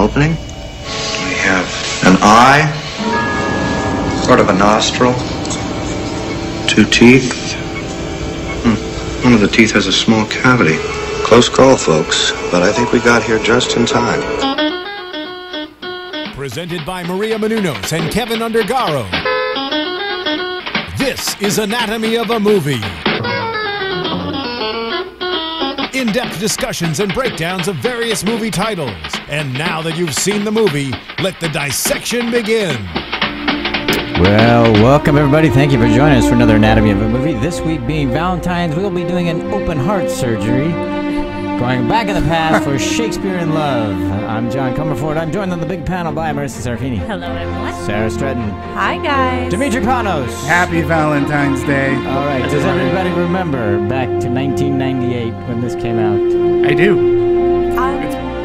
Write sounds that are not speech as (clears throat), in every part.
opening. We have an eye, sort of a nostril, two teeth. Hmm. One of the teeth has a small cavity. Close call, folks, but I think we got here just in time. Presented by Maria Menounos and Kevin Undergaro. This is Anatomy of a Movie. In depth discussions and breakdowns of various movie titles. And now that you've seen the movie, let the dissection begin. Well, welcome everybody. Thank you for joining us for another Anatomy of a Movie. This week being Valentine's, we'll be doing an open heart surgery. Going back in the past for (laughs) Shakespeare in Love. I'm John Comerford. I'm joined on the big panel by Marisa Serafini, Hello, everyone. Sara Stretton, Hi, guys. Demetri Panos. Happy Valentine's Day. All right, does everybody remember back to 1998 when this came out? I do,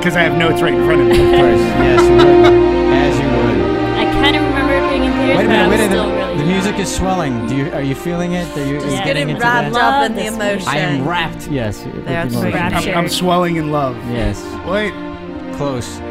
because I have notes right in front of me. Of course, yes, you would. As you would. I kind of remember being in theaters, Wait a but minute, I was wait a still minute. really The music is swelling. Do you are you feeling it? Are you, are you getting getting wrapped that? up in the This emotion. I am wrapped. Yes. with That's emotion. right. Rapture. I'm, I'm swelling in love. Yes. Wait, Close. (laughs)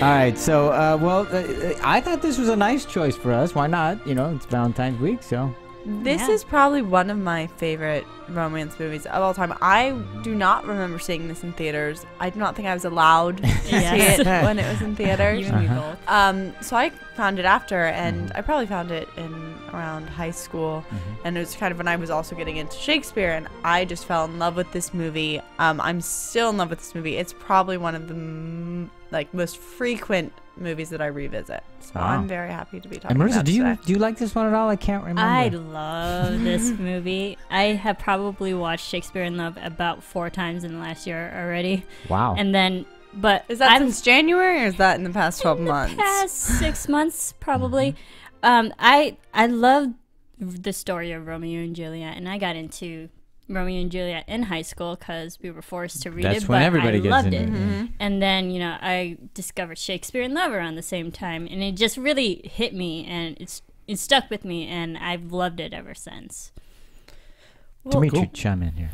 All right. So, uh, well, uh, I thought this was a nice choice for us. Why not? You know, it's Valentine's week, so. This Yeah. is probably one of my favorite romance movies of all time. I do not remember seeing this in theaters. I do not think I was allowed to (laughs) see it when it was in (laughs) theaters. You Uh-huh. Um, so I found it after, and Mm-hmm. I probably found it in around high school, and it was kind of when I was also getting into Shakespeare, and I just fell in love with this movie. Um, I'm still in love with this movie. It's probably one of the m- like most frequent movies that I revisit. So Wow. I'm very happy to be talking And Marisa, about do you today. do you like this one at all? I can't remember. I love this (laughs) movie. I have probably watched Shakespeare in Love about four times in the last year already. wow. And then, but Is that I'm since January or is that in the past 12 months? past (laughs) six months probably. Um, I I love the story of Romeo and Juliet, and I got into Romeo and Juliet in high school because we were forced to read That's it. when but everybody I gets loved into it. it. Mm-hmm. And then you know I discovered Shakespeare in Love around the same time, and it just really hit me, and it's it stuck with me, and I've loved it ever since. Demetri, cool. chime in here.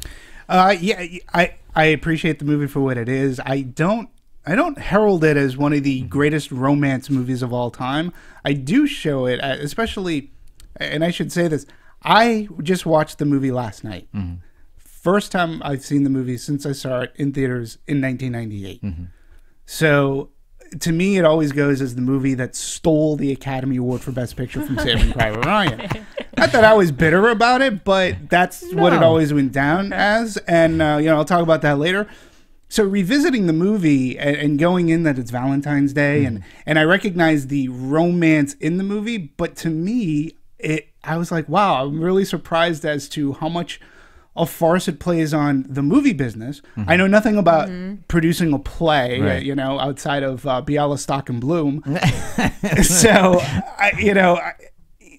uh, yeah, I I appreciate the movie for what it is. I don't I don't herald it as one of the greatest romance movies of all time. I do show it, uh, especially, and I should say this. I just watched the movie last night. First time I've seen the movie since I saw it in theaters in 1998. So to me, it always goes as the movie that stole the Academy Award for Best Picture from Saving Private (laughs) Ryan. Not that I was bitter about it, but that's what it always went down as. And, uh, you know, I'll talk about that later. So revisiting the movie and, and going in that it's Valentine's Day, and, and I recognize the romance in the movie, but to me, it I was like, wow, I'm really surprised as to how much a farce it plays on the movie business. I mm-hmm. know nothing about mm-hmm. producing a play, Right. you know, outside of uh, Bialystock and Bloom. (laughs) so, I, you know, I,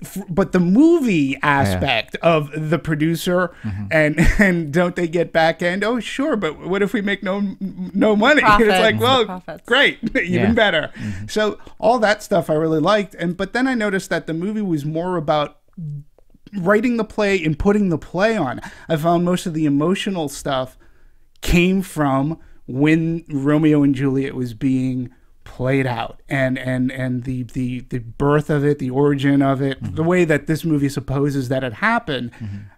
f- but the movie aspect of the producer mm-hmm. and (laughs) and don't they get back end? Oh, sure, but what if we make no no money? (laughs) Profits. it's like, well, great, even Yeah. better. So all that stuff I really liked, and but then I noticed that the movie was more about writing the play and putting the play on. I found most of the emotional stuff came from when Romeo and Juliet was being played out and and and the the the birth of it the origin of it the way that this movie supposes that it happened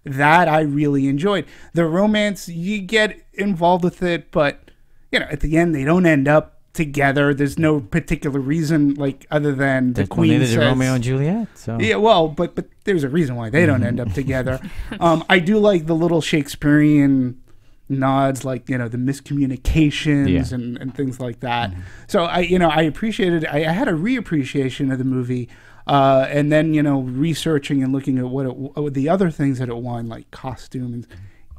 that I really enjoyed the romance you get involved with it but you know at the end they don't end up together there's no particular reason like other than the queen says, Romeo and Juliet. So yeah, well, but but there's a reason why they don't end up together. (laughs) Um, I do like the little Shakespearean nods, like you know the miscommunications Yeah. Mm-hmm. and, and things like that. So I you know I appreciated. I, I had a reappreciation of the movie. Uh, and then you know researching and looking at what it, what the other things that it won like costume and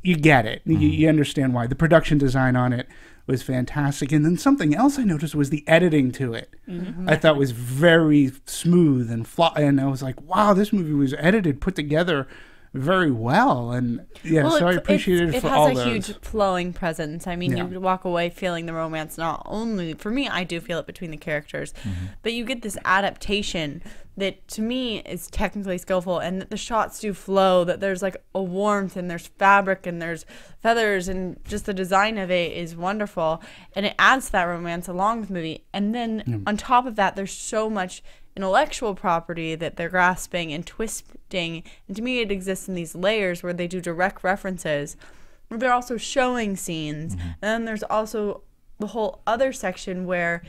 you get it Mm-hmm. you understand why the production design on it was fantastic. And then something else i noticed was the editing to it. Mm-hmm. I thought was very smooth and fl- and i was like wow this movie was edited put together very well, and yeah, Well, so I appreciate it for all It has a those. huge flowing presence. I mean, Yeah. you walk away feeling the romance. Not only for me, I do feel it between the characters, Mm-hmm. but you get this adaptation that to me is technically skillful, and that the shots do flow. That there's like a warmth, and there's fabric, and there's feathers, and just the design of it is wonderful, and it adds to that romance along with the movie. And then on top of that, there's so much intellectual property that they're grasping and twisting. And to me, it exists in these layers where they do direct references. Where they're also showing scenes. Mm-hmm. And then there's also the whole other section where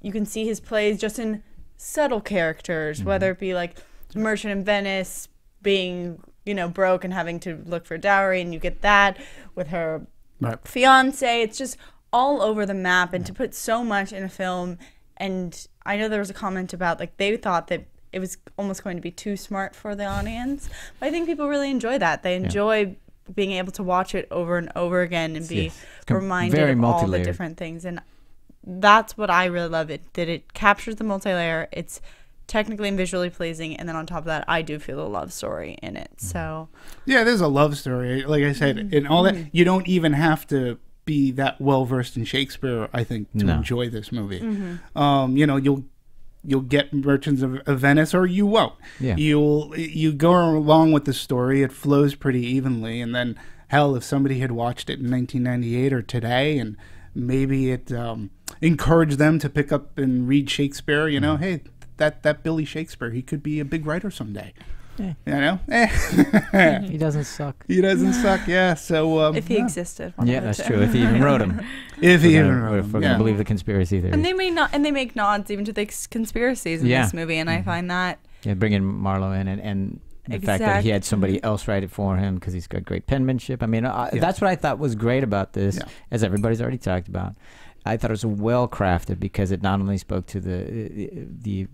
you can see his plays just in subtle characters, mm-hmm. whether it be like Merchant in Venice being, you know, broke and having to look for dowry, and you get that with her Right. fiance. It's just all over the map, and to put so much in a film. And I know there was a comment about like they thought that it was almost going to be too smart for the audience, but I think people really enjoy that. They enjoy being able to watch it over and over again and be Yes. Com- reminded very of all the different things. And that's what I really love it that it captures the multi-layer. It's technically and visually pleasing, and then on top of that, I do feel a love story in it. Mm-hmm. So Yeah, there's a love story. Like I said, and all Mm-hmm. that. You don't even have to be that well versed in Shakespeare, I think, to No. enjoy this movie. Mm-hmm. Um, you know, you'll you'll get Merchants of, of Venice, or you won't. Yeah. You'll you go along with the story. It flows pretty evenly, and then hell, if somebody had watched it in 1998 or today, and maybe it um, encouraged them to pick up and read Shakespeare, you Mm-hmm. know, hey. That, that Billy Shakespeare, he could be a big writer someday. Yeah. You know, Eh. (laughs) (laughs) He doesn't suck. He doesn't suck, yeah. So um, if he yeah. existed, Yeah, that's two. true. If he even wrote him, (laughs) if he we're even wrote we're, him, we're yeah. gonna believe the conspiracy theory. And they may not, and they make nods even to the conspiracies in Yeah. this movie, and I find that Yeah, bringing Marlowe in and, and the fact that he had somebody else write it for him because he's got great penmanship. I mean, I, that's what I thought was great about this, Yeah. as everybody's already talked about. I thought it was well crafted because it not only spoke to the the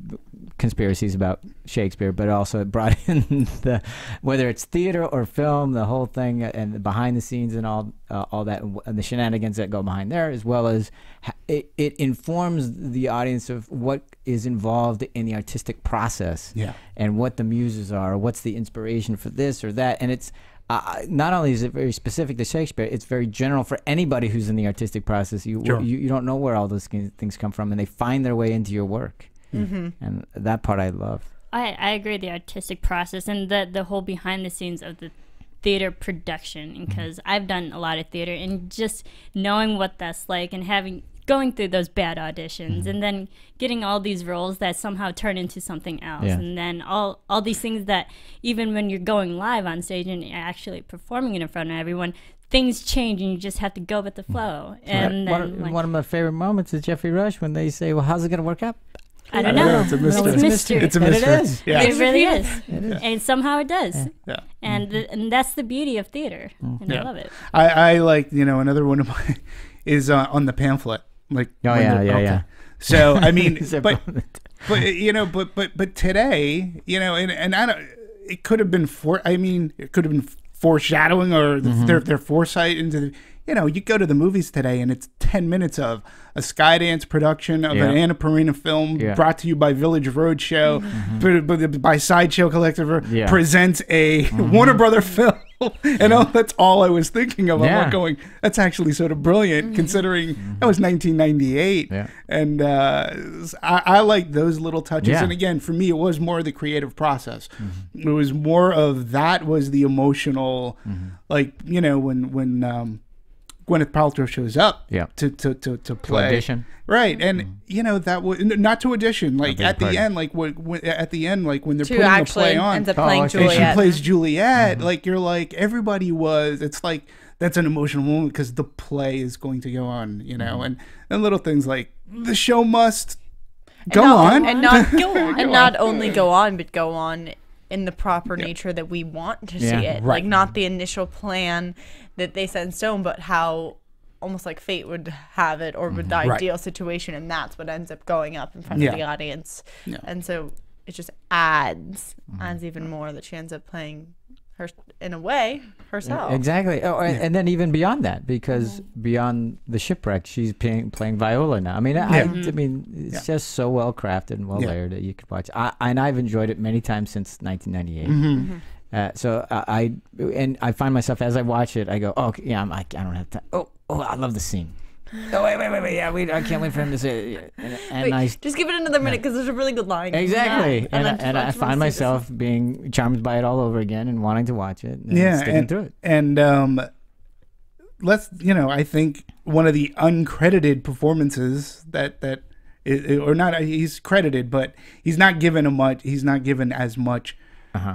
conspiracies about Shakespeare, but also it brought (laughs) in the whether it's theater or film, the whole thing, and the behind the scenes and all uh, all that, and the shenanigans that go behind there, as well as it, it informs the audience of what is involved in the artistic process Yeah. and what the muses are, what's the inspiration for this or that, and it's uh, not only is it very specific to Shakespeare, it's very general for anybody who's in the artistic process. You Sure. you, you don't know where all those things come from, and they find their way into your work, Mm-hmm. and that part I love. I, I agree the artistic process and the the whole behind the scenes of the theater production because I've done a lot of theater and just knowing what that's like and having going through those bad auditions mm-hmm. and then getting all these roles that somehow turn into something else Yeah. and then all all these things that even when you're going live on stage and you're actually performing it in front of everyone things change and you just have to go with the mm. flow and one, then of- like, one of my favorite moments is Geoffrey Rush when they say, "Well, how's it going to work out?" I don't I know, know, it's a mystery. it's a mystery It's a it mystery. is. Yeah. it really is. is. And somehow it does. Yeah. And th- and that's the beauty of theater. Mm. And Yeah. I love it. I, I like, you know, another one of my (laughs) is uh, on the pamphlet. Like, Oh, when yeah, they're- yeah, yeah. So, I (laughs) mean, but, but, you know, but, but, but today, you know, and, and I don't, it could have been for, I mean, it could have been foreshadowing or Mm-hmm. their, their foresight into the, you know, you go to the movies today and it's 10 minutes of a Skydance production of an Annapurna film Yeah. brought to you by Village Roadshow, mm-hmm. Mm-hmm. but, but by Sideshow Collective, Yeah. presents a mm-hmm. Warner Brother film. (laughs) and all, that's all I was thinking of. I'm Yeah. like going, that's actually sort of brilliant considering that was 1998. Yeah. And uh, I, I like those little touches. Yeah. And again, for me, it was more the creative process. It was more of that was the emotional, like, you know, when, when, um, Gwyneth Paltrow shows up Yeah. to, to, to, to play. audition. Right. And, mm-hmm. you know, that was not to audition, like beg at the your end, like when, when, at the end, like when they're to putting the play on ends up Oh, playing I see. and she plays Juliet. Mm-hmm. Like you're like everybody was. It's like that's an emotional moment because the play is going to go on, you know, mm-hmm. and and little things like the show must go not- on. and not (laughs) Go on. and not only go on, but go on in the proper nature that we want to Yeah. see it. Right. Like not the initial plan that they set in stone, but how almost like fate would have it or with the mm-hmm. Right. ideal situation and that's what ends up going up in front Yeah. of the audience. Yeah. And so it just adds mm-hmm. adds even more that she ends up playing her in a way herself. Exactly. Oh, and, and then even beyond that, because beyond the shipwreck, she's playing, playing viola now. I mean, I, Yeah. I mean, it's Yeah. just so well crafted and well Yeah. layered that you could watch. I, and I've enjoyed it many times since 1998. Mm-hmm. Uh, so uh, I and I find myself as I watch it, I go, oh yeah, I'm, I, I don't have time. Oh, oh, I love the scene. Oh wait, wait, wait, wait, yeah, wait, I can't wait for him to say. it. And, and Wait, I just give it another minute because there's a really good line. exactly, Yeah. and, I, I and I I find see this. myself being charmed by it all over again and wanting to watch it. And yeah, sticking and, through it. and um, let's you know, I think one of the uncredited performances that that i- i- or not he's credited, but he's not given a much. He's not given as much.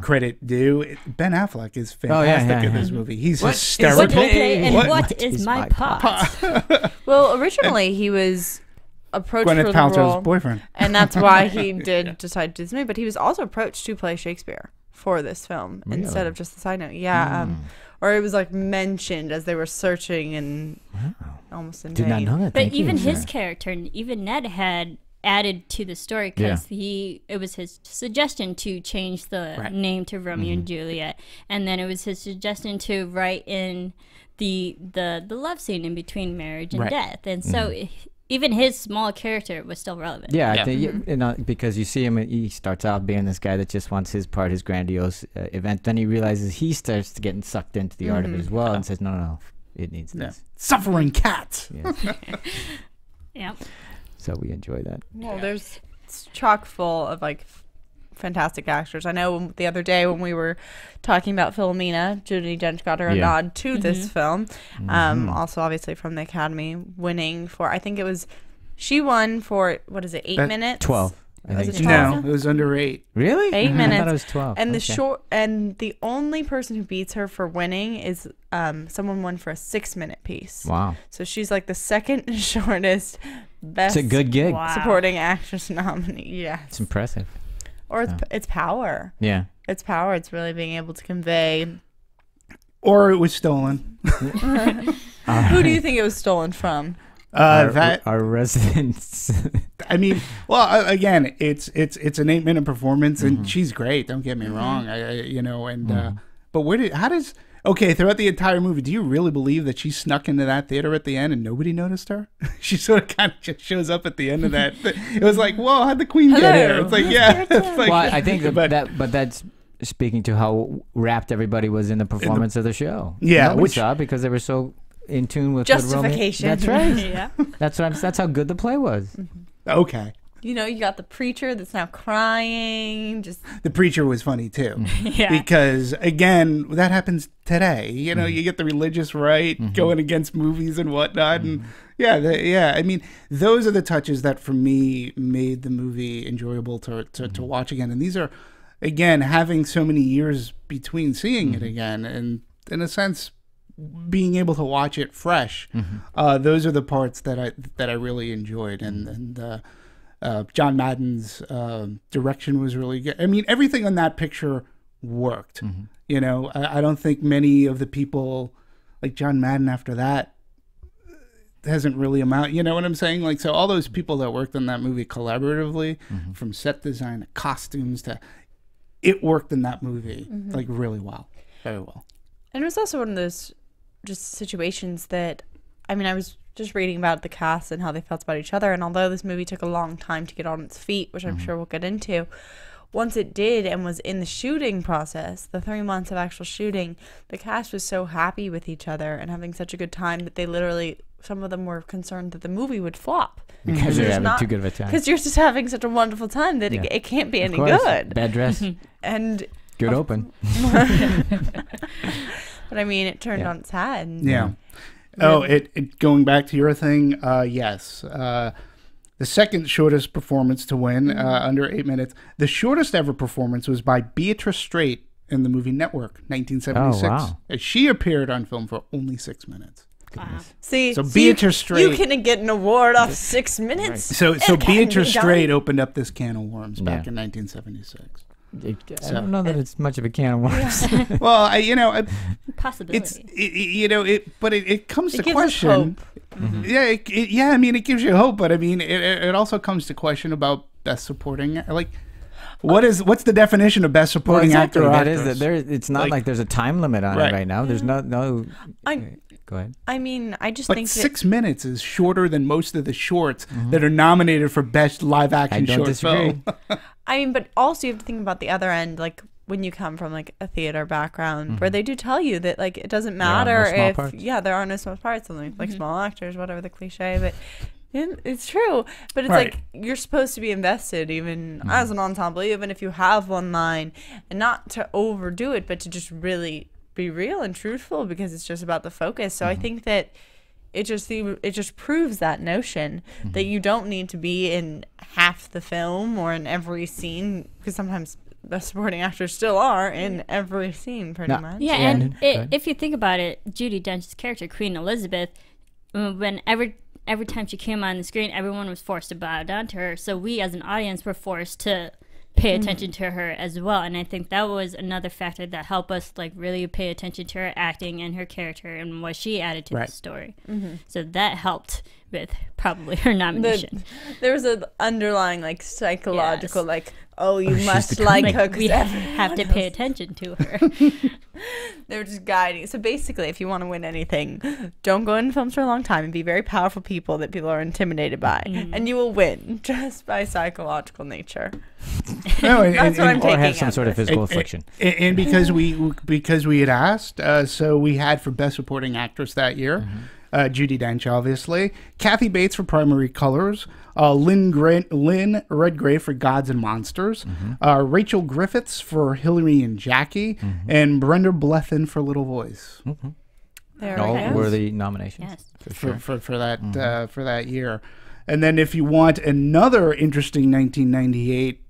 Credit due. Ben Affleck is Uh-huh. Oh, yeah, fantastic yeah, in this yeah. movie. He's What is What hysterical. do you play and What- what what is, is my my pot? (laughs) Well, originally he was approached Gwyneth for the Paltrow's role, boyfriend. and that's why he (laughs) did decide to do this movie. But he was also approached to play Shakespeare for this film instead of just the side note. Yeah, um, or it was like mentioned as they were searching and almost in Did not know that. But Thank you, even his sir. character, and even Ned had added to the story because he it was his suggestion to change the Right. name to Romeo and mm-hmm. Juliet, and then it was his suggestion to write in the the the love scene in between marriage and Right. death, and so mm-hmm. i- even his small character was still relevant. Yeah, I Yeah. think you- you know, because you see him, he starts out being this guy that just wants his part, his grandiose uh, event. Then he realizes he starts to getting sucked into the art of it as well, and says, "No, no, no, it needs Yeah. this." Suffering cats. Yeah. (laughs) yeah. So we enjoy that. Well, there's it's chock full of like fantastic actors. I know the other day when we were talking about Philomena, Judi Dench got her a Yeah. nod to this film. Um, Mhm. also obviously from the Academy, winning for I think it was she won for what is it eight That- minutes? Twelve. I Was think it it's twelve? No, it was under eight. Really? Eight minutes. I thought minutes. it was twelve. And the short and the only person who beats her for winning is um someone won for a six minute piece. Wow, So she's like the second (laughs) shortest best it's a good gig. Wow. supporting actress (laughs) nominee. Yeah. It's impressive. or it's, Yeah. it's power. Yeah. It's power. It's really being able to convey. Or it was stolen. (laughs) Who do you think it was stolen from? Uh, our, that our residents. (laughs) I mean, well, again, it's it's it's an eight minute performance, Mm-hmm. and she's great. Don't get me wrong. I, I you know, and uh, but where did how does okay throughout the entire movie? Do you really believe that she snuck into that theater at the end and nobody noticed her? (laughs) she sort of kind of just shows up at the end of that. it was like, whoa, how'd the queen get here? It's like, yeah, it's like, well, I think (laughs) that, but- that, but that's speaking to how wrapped everybody was in the performance of the show. Yeah, Nobody which- saw it because they were so in tune with what Romeo- Justification. That's right. (laughs) yeah. That's what I'm. That's how good the play was. Mm-hmm. okay. You know, you got the preacher that's now crying. Just The preacher was funny too. (laughs) Yeah. because again that happens today you know you get the religious right Mm-hmm. going against movies and whatnot and yeah the, yeah i mean those are the touches that for me made the movie enjoyable to, to, Mm-hmm. to watch again and these are again having so many years between seeing Mm-hmm. it again and in a sense being able to watch it fresh Mm-hmm. uh, those are the parts that i that i really enjoyed and and uh, uh, John Madden's um direction was really good. I mean, everything on that picture worked. You know, I, I don't think many of the people like John Madden after that hasn't really amount. You know what I'm saying? Like, so all those people that worked on that movie collaboratively, from set design to costumes to, it worked in that movie like really well, very well. And it was also one of those just situations that, I mean, I was just reading about the cast and how they felt about each other. And although this movie took a long time to get on its feet, which I'm mm-hmm. sure we'll get into, once it did and was in the shooting process, the three months of actual shooting, the cast was so happy with each other and having such a good time that they literally, some of them were concerned that the movie would flop. Because you're having not- too good of a time. Because you're just having such a wonderful time that Yeah. it, it can't be Of any course. good. Bad dress. (laughs) And, Good open. (laughs) but I mean, it turned Yeah. on its head. and- Yeah. Oh, it, it going back to your thing. Uh, yes. Uh, the second shortest performance to win uh, under eight minutes. The shortest ever performance was by Beatrice Straight in the movie Network, 1976. Oh, wow. And She appeared on film for only six minutes. Goodness. See, So you- Beatrice Straight- You can get an award off six minutes. So, so It Beatrice. Straight opened up this can of worms back in 1976. It- I don't know that it's much of a can of worms. (laughs) well, I, you know, I- Possibility. it's it, it- you know it, but it, it comes It to gives us question. hope. Mm-hmm. Yeah, it, it- yeah. I mean, it gives you hope, but I mean, it, it it also comes to question about best supporting. Like, what is what's the definition of best supporting actor? Or That is actress? that there. It's not Like- like, there's a time limit on Right. it right now. There's no no. I, Go ahead. I mean, I just But think six minutes is shorter than most of the shorts mm-hmm. that are nominated for best live I action don't short disagree. film. (laughs) I mean, but also you have to think about the other end. Like when you come from like a theater background where mm-hmm. they do tell you that like it doesn't matter are no small if parts. yeah there are no small parts only like mm-hmm. small actors whatever the cliche but it- it's true but it's Right. like you're supposed to be invested even as an ensemble even if you have one line and not to overdo it but to just really be real and truthful because it's just about the focus. So i think that it just it just proves that notion that you don't need to be in half the film or in every scene because sometimes the supporting actors still are in every scene pretty No. much. Yeah, Yeah, and and- it, if you think about it, Judi Dench's character, Queen Elizabeth, uh, when every every time she came on the screen, everyone was forced to bow down to her. So we, as an audience, were forced to pay Mm-hmm. attention to her as well. And I think that was another factor that helped us like really pay attention to her acting and her character and what she added to Right. the story. Mm-hmm. So that helped with probably her nomination. (laughs) there was an underlying like psychological Yes. like oh you she's must like her. her 'cause we everyone have to pay attention to her. (laughs) they're just guiding so basically if you want to win anything don't go in films for a long time and be very powerful people that people are intimidated by Mm-hmm. and you will win (laughs) just by psychological nature No, and- (laughs) That's what I'm or have some sort of of this. physical And- affliction. And, and because we because we had asked, uh, so we had for best supporting actress that year, Mm-hmm. uh, Judi Dench, obviously, Kathy Bates for primary colors, uh, Lynn Grant, Lynn Redgrave for Gods and Monsters, Mm-hmm. uh, Rachel Griffiths for Hilary and Jackie, Mm-hmm. and Brenda Blethyn for Little Voice there All we go. worthy nominations. yes. For for sure. for, for that Mm-hmm. uh, for that year. And then if you want another interesting 1998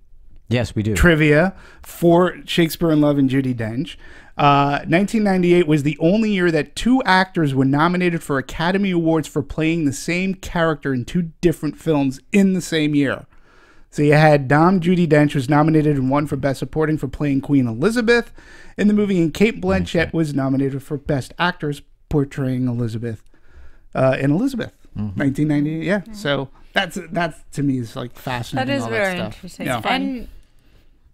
Yes, we do. trivia for Shakespeare in Love and Judi Dench. Uh, 1998 was the only year that two actors were nominated for Academy Awards for playing the same character in two different films in the same year. So you had Dom Judi Dench was nominated and won for Best Supporting for playing Queen Elizabeth in the movie, and Cate Blanchett was nominated for Best Actress portraying Elizabeth uh, in Elizabeth. 1998, yeah. So that's that to me is like that fascinating. is all very stuff. interesting Yeah. and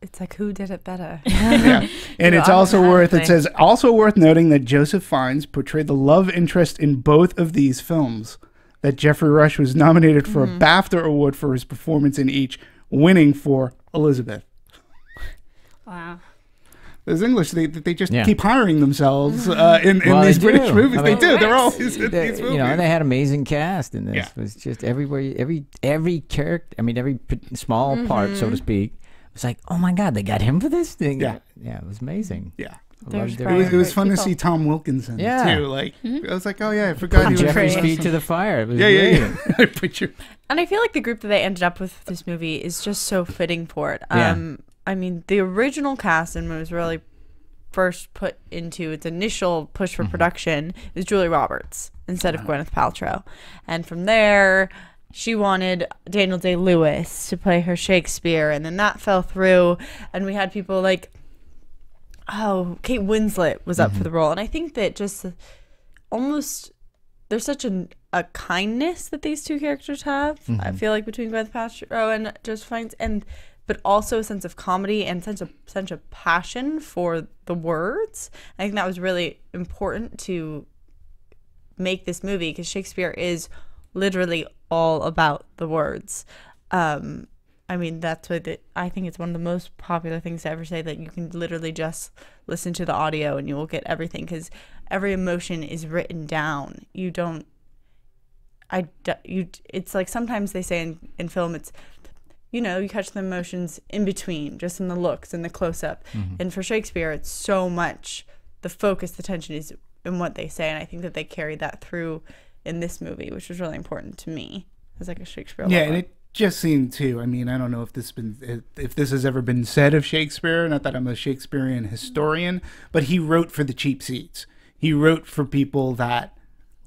it's like who did it better (laughs) yeah. And it's also worth it says also worth noting that Joseph Fiennes portrayed the love interest in both of these films. That Geoffrey Rush was nominated for Mm-hmm. a BAFTA award for his performance in each, winning for Elizabeth. Wow. Those English, they they just Yeah. keep hiring themselves uh, in, in Well, these British do. movies. I they mean- do. They're always in They- these movies. you know, and they had amazing cast in this. Yeah. It was just everywhere, every every character. I mean, every p- small part, so to speak. It was like, oh my god, they got him for this thing. Yeah. yeah, it was amazing. yeah. I There's loved It was, it was great fun to see Tom Wilkinson Yeah. too. Like I was like, oh yeah, I forgot he was. Geoffrey's Crazy. feet to the fire. It was Yeah, yeah, brilliant. yeah. (laughs) I put you. And I feel like the group that they ended up with this movie is just so fitting for it. Yeah. Um, I mean, the original cast and when it was really first put into its initial push Mm-hmm. for production was Julie Roberts instead of Gwyneth Paltrow, and from there. She wanted Daniel Day Lewis to play her Shakespeare, and then that fell through. And we had people like, oh, Kate Winslet was up for mm-hmm. the role. And I think that just almost there's such a, a kindness that these two characters have. I mm-hmm. feel like between Gwyneth Paltrow and Joseph Fiennes, and but also a sense of comedy and sense of sense of passion for the words. I think that was really important to make this movie because Shakespeare is literally all about the words. Um, I mean, that's what the, I think it's one of the most popular things to ever say that you can literally just listen to the audio and you will get everything because every emotion is written down. You don't. I you. It's like sometimes they say in, in film it's you know, you catch the emotions in between, just in the looks and the close up. And for Shakespeare, it's so much the focus, the tension is in what they say. And I think that they carry that through in this movie, which was really important to me as like a Shakespeare Yeah, lover. and it just seemed too. I mean, I don't know if this been if- if this has ever been said of Shakespeare. Not that I'm a Shakespearean historian, but he wrote for the cheap seats. He wrote for people that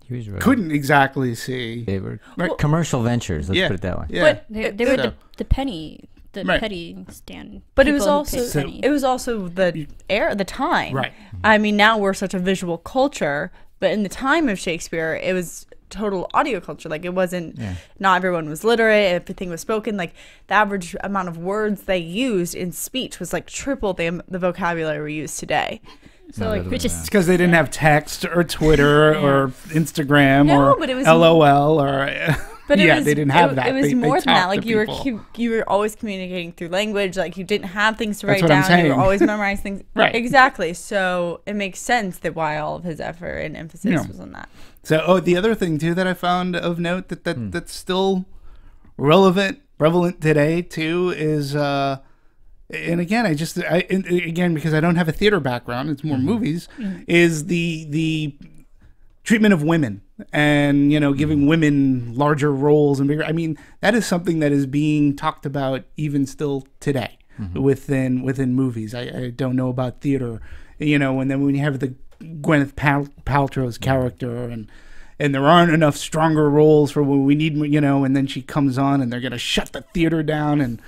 He was right. couldn't exactly see. They were Right. commercial ventures. Let's yeah, put it that way. Yeah, But They, it- they were so- the, the penny, the Right. petty stand. but it was also paid penny. it was also the era, the time. Right. I mean, now we're such a visual culture, but in the time of Shakespeare, it was total audio culture. Like it wasn't. yeah. Not everyone was literate. Everything was spoken. Like the average amount of words they used in speech was like triple the the vocabulary we use today. So No, like, that which is it's because they didn't have text or Twitter or Instagram No, or but it was- LOL or But it yeah, was, they didn't have it, that. It was They- they more than that. Like you were people. cu- you were always communicating through language. Like you didn't have things to That's write what I'm down. You were always (laughs) memorizing things. Right. Exactly. So it makes sense that why all of his effort and emphasis Yeah. was on that. So, oh, the other thing too that I found of note that that hmm. that's still relevant, relevant today too is, uh, and again, I just, I and again because I don't have a theater background, it's more hmm. movies, hmm. is the the treatment of women and you know giving mm. women larger roles and bigger. I mean, that is something that is being talked about even still today mm-hmm. within within movies. I, I don't know about theater, you know, and then when you have the Gwyneth Pal- Paltrow's mm. character and and there aren't enough stronger roles for when we need, you know, and then she comes on and they're gonna shut the theater down and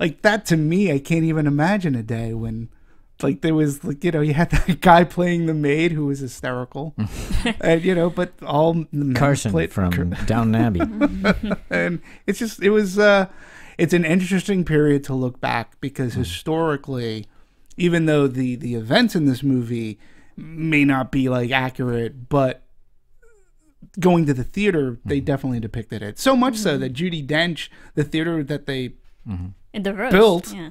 like that to me, I can't even imagine a day when like there was like you know you had (laughs) that guy playing the maid who was hysterical, (laughs) and you know, but all the Carson played- from (laughs) Downton Abbey. and it's just it was uh it's an interesting period to look back because Hmm. historically even though the the events in this movie may not be like accurate but going to the theater they Hmm. definitely depicted it so much so that Judi Dench the theater that they In the roast. Built. Yeah.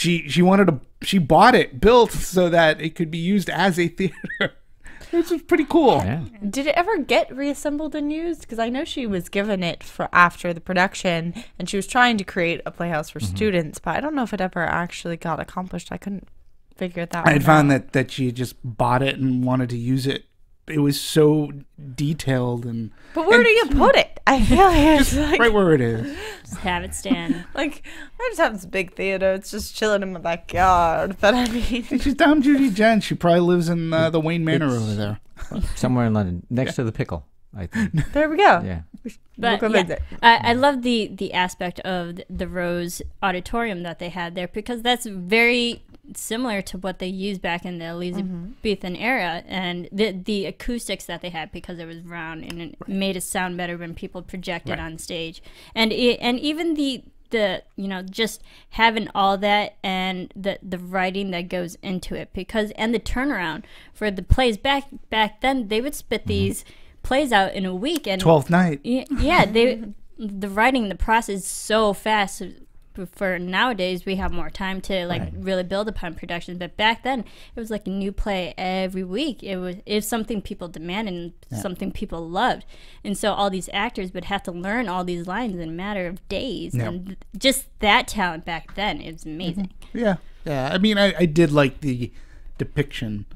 She she wanted to she bought it built so that it could be used as a theater (laughs) which is pretty cool Yeah. Did it ever get reassembled and used? Because I know she was given it for after the production, and she was trying to create a playhouse for Mm-hmm. students. But I don't know if it ever actually got accomplished. I couldn't figure it that. I one had found out. that that she had just bought it and wanted to use it. It was so detailed and But where do you put it? I feel (laughs) like it's like, right where it is. Just have it stand. (laughs) like I just have this big theater. It's just chilling in my backyard. But I mean, She's down Judi Dench. She probably lives in uh, the Wayne Manor over there. Somewhere in London, next to the pickle, I think. (laughs) there we go. Yeah. But go yeah. I, I love the the aspect of the Rose Auditorium that they had there because that's very similar to what they used back in the mm-hmm. Elizabethan era and the the acoustics that they had because it was round and it made it sound better when people projected on stage. And it, and even the the you know just having all that and the the writing that goes into it because and the turnaround for the plays back back then they would spit mm-hmm. these plays out in a week and Twelfth night. yeah, yeah, they the writing the process is so fast. For nowadays, we have more time to like Right. really build upon production. But back then, it was like a new play every week. It was it's something people demanded and something people loved, and so all these actors would have to learn all these lines in a matter of days. Yeah. And just that talent back then is amazing. Yeah, yeah. I mean, I, I did like the depiction,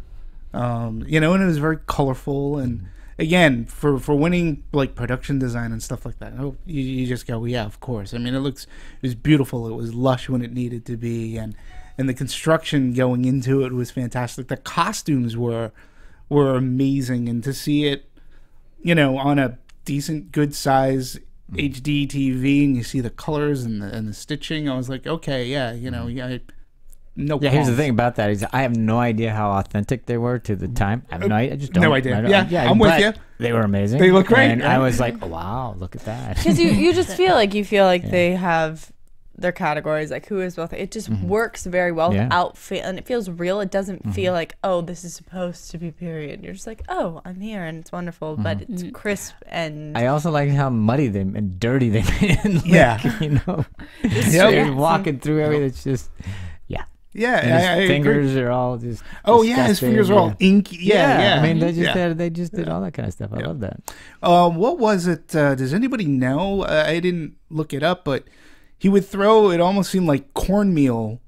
um, you know, and it was very colorful. And again, for for winning like production design and stuff like that, oh, you, you just go, yeah, of course. I mean, it looks it was beautiful. It was lush when it needed to be, and and the construction going into it was fantastic. The costumes were were amazing, and to see it, you know, on a decent, good size. Hmm. HD TV and you see the colors and the and the stitching. I was like, okay, yeah, you know, hmm. yeah, I- no. Yeah, here's the thing about that is I have no idea how authentic they were to the uh, time. I have no idea. I just no don't. idea. I don't- Yeah, I'm with you. They were amazing. They look great, And I was like, wow, look at that. Because you, you just (laughs) feel like you feel like they have their categories like who is both it just mm-hmm. works very well Yeah. without fe- and it feels real it doesn't mm-hmm. feel like oh this is supposed to be period you're just like oh i'm here and it's wonderful but mm-hmm. it's crisp and I also like how muddy they and dirty they (laughs) made it look, Yeah. you know. (laughs) Yep. Just walking through everything. It's just, yeah. Yeah, And his I agree. fingers are all just. Oh yeah, his disgusting, fingers are all inky. Yeah, yeah. I mean, they just yeah. did, they just did all that kind of stuff. I love that. Uh, what was it? Uh, does anybody know? Uh, I didn't look it up, but he would throw. It almost seemed like cornmeal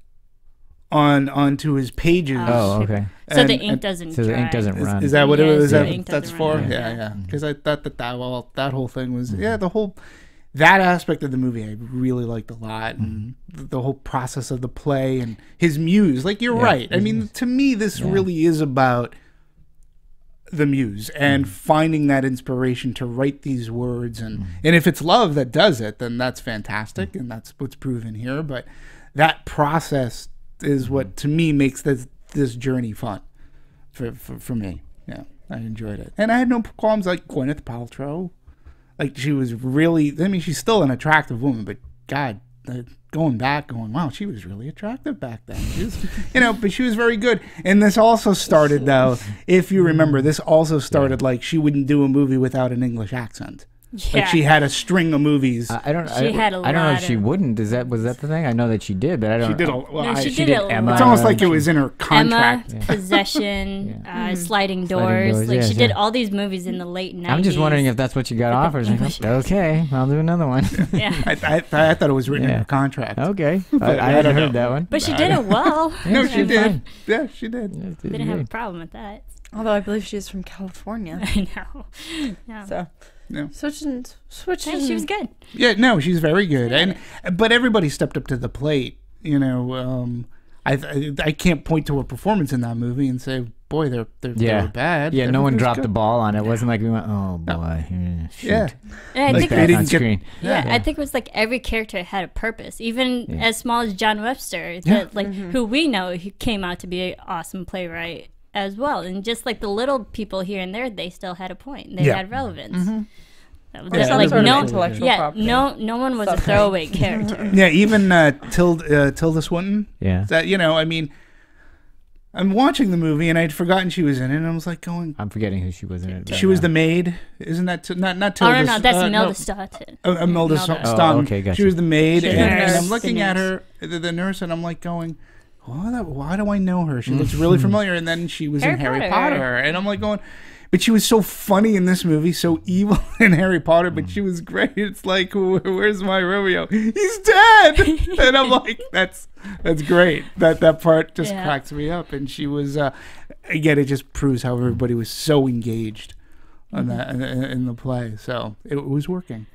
on onto his pages. Oh, okay. So the ink doesn't So the ink doesn't run. is that what it was? So that the what ink that's for? run, Yeah, yeah. yeah. Because I thought that that well, that whole thing was yeah. The whole that aspect of the movie I really liked a lot, and mm-hmm. the, the whole process of the play and his muse. Like you're Yeah, right. I mean, to me, this really is about the muse and mm-hmm. finding that inspiration to write these words and mm-hmm. and if it's love that does it then that's fantastic and that's what's proven here but that process is what to me makes this this journey fun for for, for me. Yeah i enjoyed it. And i had no qualms like gwyneth paltrow like she was really i mean she's still an attractive woman but god uh, going back going wow she was really attractive back then. She was, you know but she was very good. And this also started though if you remember this also started like she wouldn't do a movie without an english accent Yeah. Like she had a string of movies. I I don't. She I, had a I don't know if she wouldn't. Is that was that the thing? I know that she did, but I don't. she did a well. No, I- she she did did Emma. it's almost lot. like it was in her contract. Emma, Possession, (laughs) uh, Sliding Doors. Doors, Like yes, she did all these movies in the late 90s. I'm just wondering if that's what you got Like offered. (laughs) Like, okay, I'll do another one. (laughs) yeah. I, I, I thought it was written in her contract. okay, But I, I I hadn't don't heard know. that one. But she did it well. No, Yeah, she did. fine. Yeah, she did. Yeah, Didn't have a problem with that. Although I believe she is from California. I know. Yeah. So No. switching, switching. Hey, she was good. Yeah, no, she's very good, and but everybody stepped up to the plate. You know, um, I, I I can't point to a performance in that movie and say, boy, they're they're, Yeah. they're bad. Yeah, no one Everything was dropped the ball on it. It wasn't like we went, oh boy, yeah, shoot. Yeah, And I Like think they Back didn't on get- screen. Yeah, Yeah. I think it was like every character had a purpose, even Yeah. as small as John Webster, that Yeah. like who we know he came out to be an awesome playwright as well, and just like the little people here and there, they still had a point. They Yeah. had relevance. That was Yeah, just it like was sort of no, intellectual yeah, property. no, no one was a throwaway (laughs) character. yeah. Even uh, Tilda uh, Tilda Swinton. Yeah, That you know, I mean, I'm watching the movie and I'd forgotten she was in it, and I was like going. I'm forgetting who she was in it. She was the maid, isn't that T- not not oh Tilda? no, no, that's uh, Imelda no. Staunton. Uh, Imelda Imelda. Sta- Oh, okay, gotcha. She was the maid, and, and I'm the looking at her, the, the nurse, and I'm like going, why, that, why do I know her? She looks really (laughs) familiar. And then she was in Harry Harry Potter. Potter, and I'm like going, but she was so funny in this movie, so evil (laughs) in Harry Potter, but she was great. It's like, where's my Romeo? He's dead, (laughs) and I'm like, that's that's great. That that part just Yeah. cracks me up. And she was, uh, again, it just proves how everybody was so engaged. On that in, in the play, so it was working.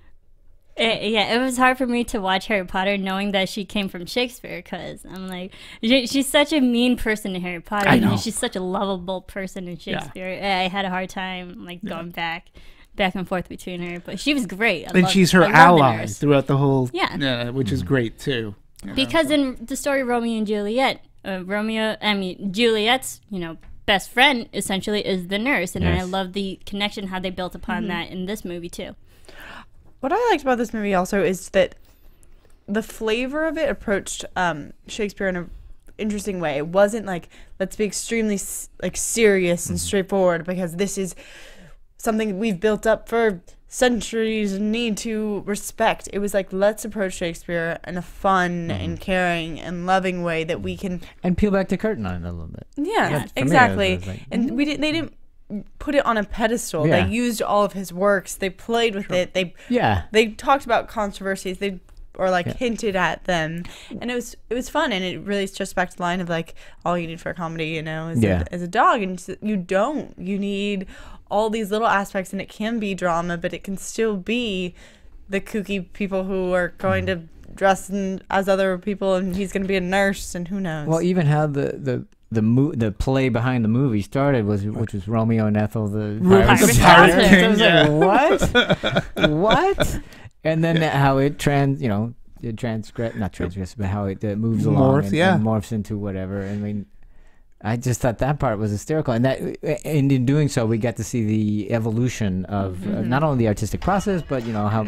It, yeah, it was hard for me to watch Harry Potter knowing that she came from Shakespeare because I'm like, she, she's such a mean person in Harry Potter. I and know. she's such a lovable person in Shakespeare. I had a hard time like going back, back and forth between her, but she was great. I and loved- she's her I loved the ally throughout the whole Yeah. which is great too you know, Because so- in the story Romeo and Juliet, uh, Romeo, I mean Juliet's, you know, best friend essentially is the nurse, and I love the connection how they built upon that in this movie too. What I liked about this movie also is that the flavor of it approached um, Shakespeare in an interesting way. It wasn't like let's be extremely like serious and mm-hmm. straightforward because this is something we've built up for centuries and need to respect. It was like let's approach Shakespeare in a fun mm-hmm. and caring and loving way that we can and peel back the curtain on it a little bit. yeah, me, exactly. like- and we mm-hmm. didn't. They didn't put it on a pedestal. Yeah. They used all of his works. They played with it. They Yeah, they talked about controversies. They or like Yeah. hinted at them, and it was it was fun. And it really stressed back to the line of like all you need for a comedy, you know, is Yeah. a, is a dog, and you don't. You need all these little aspects, and it can be drama, but it can still be the kooky people who are going hmm. to dress in, as other people, and he's going to be a nurse, and who knows. Well, even how the the the mo- the play behind the movie started was which was Romeo and Ethel, the Ro- Pirates the of Pirate Paradise. King, was yeah. like, what? (laughs) what? And then how it trans, you know, it transgress not transgress, but how it uh, moves along Morphs, and, yeah. and morphs into whatever. I mean, I just thought that part was hysterical, and that and in doing so, we got to see the evolution of uh, not only the artistic process, but you know how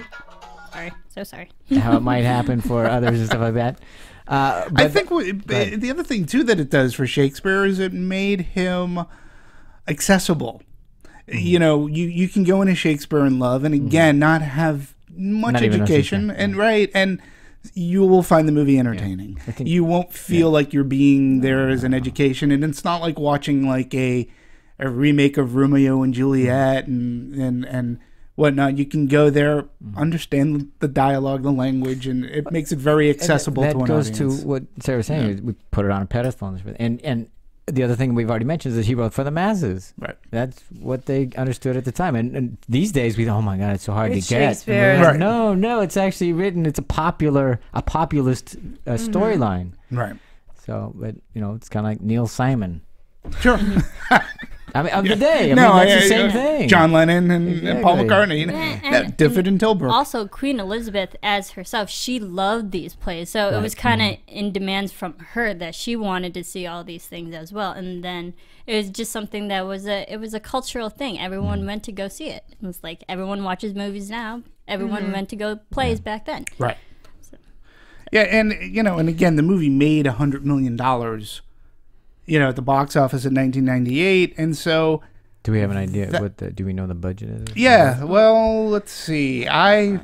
Sorry, so sorry. how it might happen for others and stuff like that. (laughs) Uh, I think the other thing too that it does for Shakespeare is it made him accessible. Mm-hmm. You know, you you can go into Shakespeare and love, and again, not have much Not education, and right, and you will find the movie entertaining. I think- you won't feel like you're being there as an education, and it's not like watching like a a remake of Romeo and Juliet and and and whatnot. You can go there, Mm-hmm. understand the dialogue, the language, and it makes it very accessible that to an goes audience. to what Sara was saying. is We put it on a pedestal, and and and the other thing we've already mentioned is that he wrote for the masses. Right. That's what they understood at the time. And, and these days, we oh my god, it's so hard It's to get. And Shakespeare. like, Right. No, no, it's actually written. It's a popular, a populist uh, Mm-hmm. storyline. Right. So, but you know, it's kind of like Neil Simon. Sure. (laughs) (laughs) I mean, of the day. I no, mean, that's I- the same I- thing. John Lennon and, and Paul McCartney. You know, Yeah, that and- Difford and Tilbrook. Also, Queen Elizabeth as herself, she loved these plays, so it was kind of mm-hmm. in demands from her that she wanted to see all these things as well. And then it was just something that was a it was a cultural thing. Everyone mm. went to go see it. It was like everyone watches movies now. Everyone mm-hmm. went to go plays back then. Right. Yeah, and you know, and again, the movie made a hundred million dollars, you know, at the box office in 1998, and so Do we have an idea That- what the? Do we know the budget is? Yeah. Well, let's see. I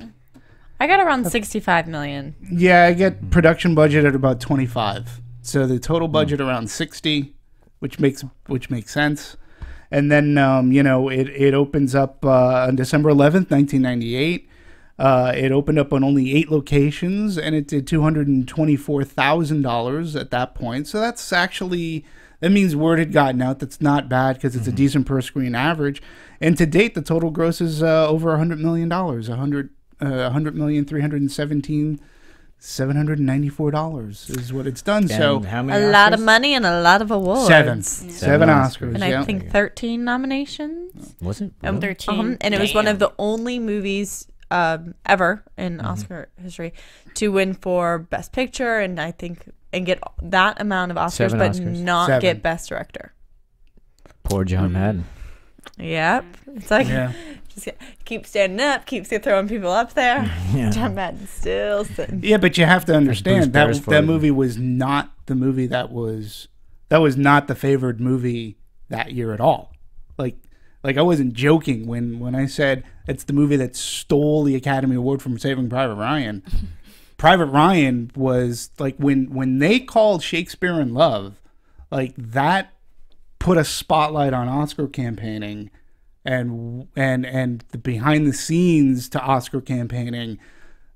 I got around 65 million. yeah, I get production budget at about 25. So the total budget around 60, which makes which makes sense. And then um, you know, it it opens up uh, on December 11th, 1998. Uh, it opened up on only eight locations, and it did two hundred and twenty-four thousand dollars at that point. So that's actually that means word had gotten out. That's not bad because it's a decent per screen average. And to date, the total gross is uh, over a hundred million dollars. A hundred, a hundred million three hundred and seventeen. Seven hundred and ninety-four dollars is what it's done. so And how A many? lot of money and a lot of awards. seven, seven Seven Oscars. And yeah. I think 13 nominations. Was it? Um, 13. um, and it was one of the only movies um, ever in Mm-hmm. Oscar history to win for Best Picture, and I think and get that amount of Oscars, Seven but Oscars. not Seven. get Best Director. Poor John Madden. Yep, it's like Yeah. (laughs) just keep standing up, keeps throwing people up there. (laughs) Yeah. John Madden's still sitting. Yeah, but you have to understand that Paris that movie was not the movie that was that was not the favored movie that year at all. Like like I wasn't joking when when I said it's the movie that stole the Academy Award from Saving Private Ryan. (laughs) Private Ryan was like when when they called Shakespeare in Love, like that put a spotlight on Oscar campaigning and and and the behind the scenes to Oscar campaigning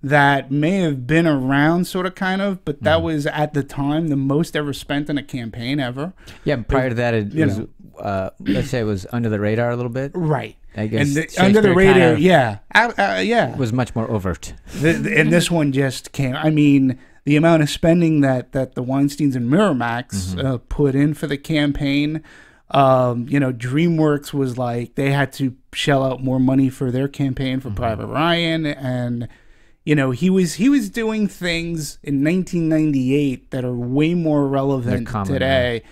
that may have been around sort of kind of but that mm. was at the time the most ever spent in a campaign ever Yeah. Prior to that, it was. know. Uh, let's say it was under the radar a little bit. right I guess and the, under the radar yeah uh, uh, yeah Was much more overt. the, the- and this one just came. I mean, the amount of spending that that the Weinstein's and Miramax uh, put in for the campaign. Um, you know, DreamWorks was like they had to shell out more money for their campaign for Private Ryan, and you know he was he was doing things in 1998 that are way more relevant common today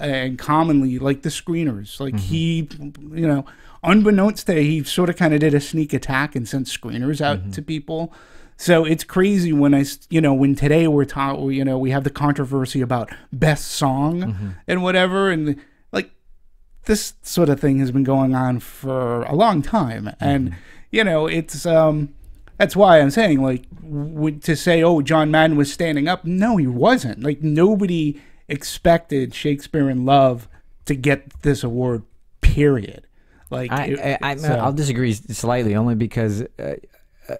and commonly like the screeners like mm-hmm. he you know unbeknownst to he sort of kind of did a sneak attack and sent screeners out mm-hmm. to people. So it's crazy when I, you know when today we're taught you know we have the controversy about best song mm-hmm. and whatever and like this sort of thing has been going on for a long time. And you know it's um that's why i'm saying like w- to say oh john madden was standing up no he wasn't. Like nobody expected shakespeare in love to get this award period like I, it- I, I so- I'll disagree slightly, only because uh, uh,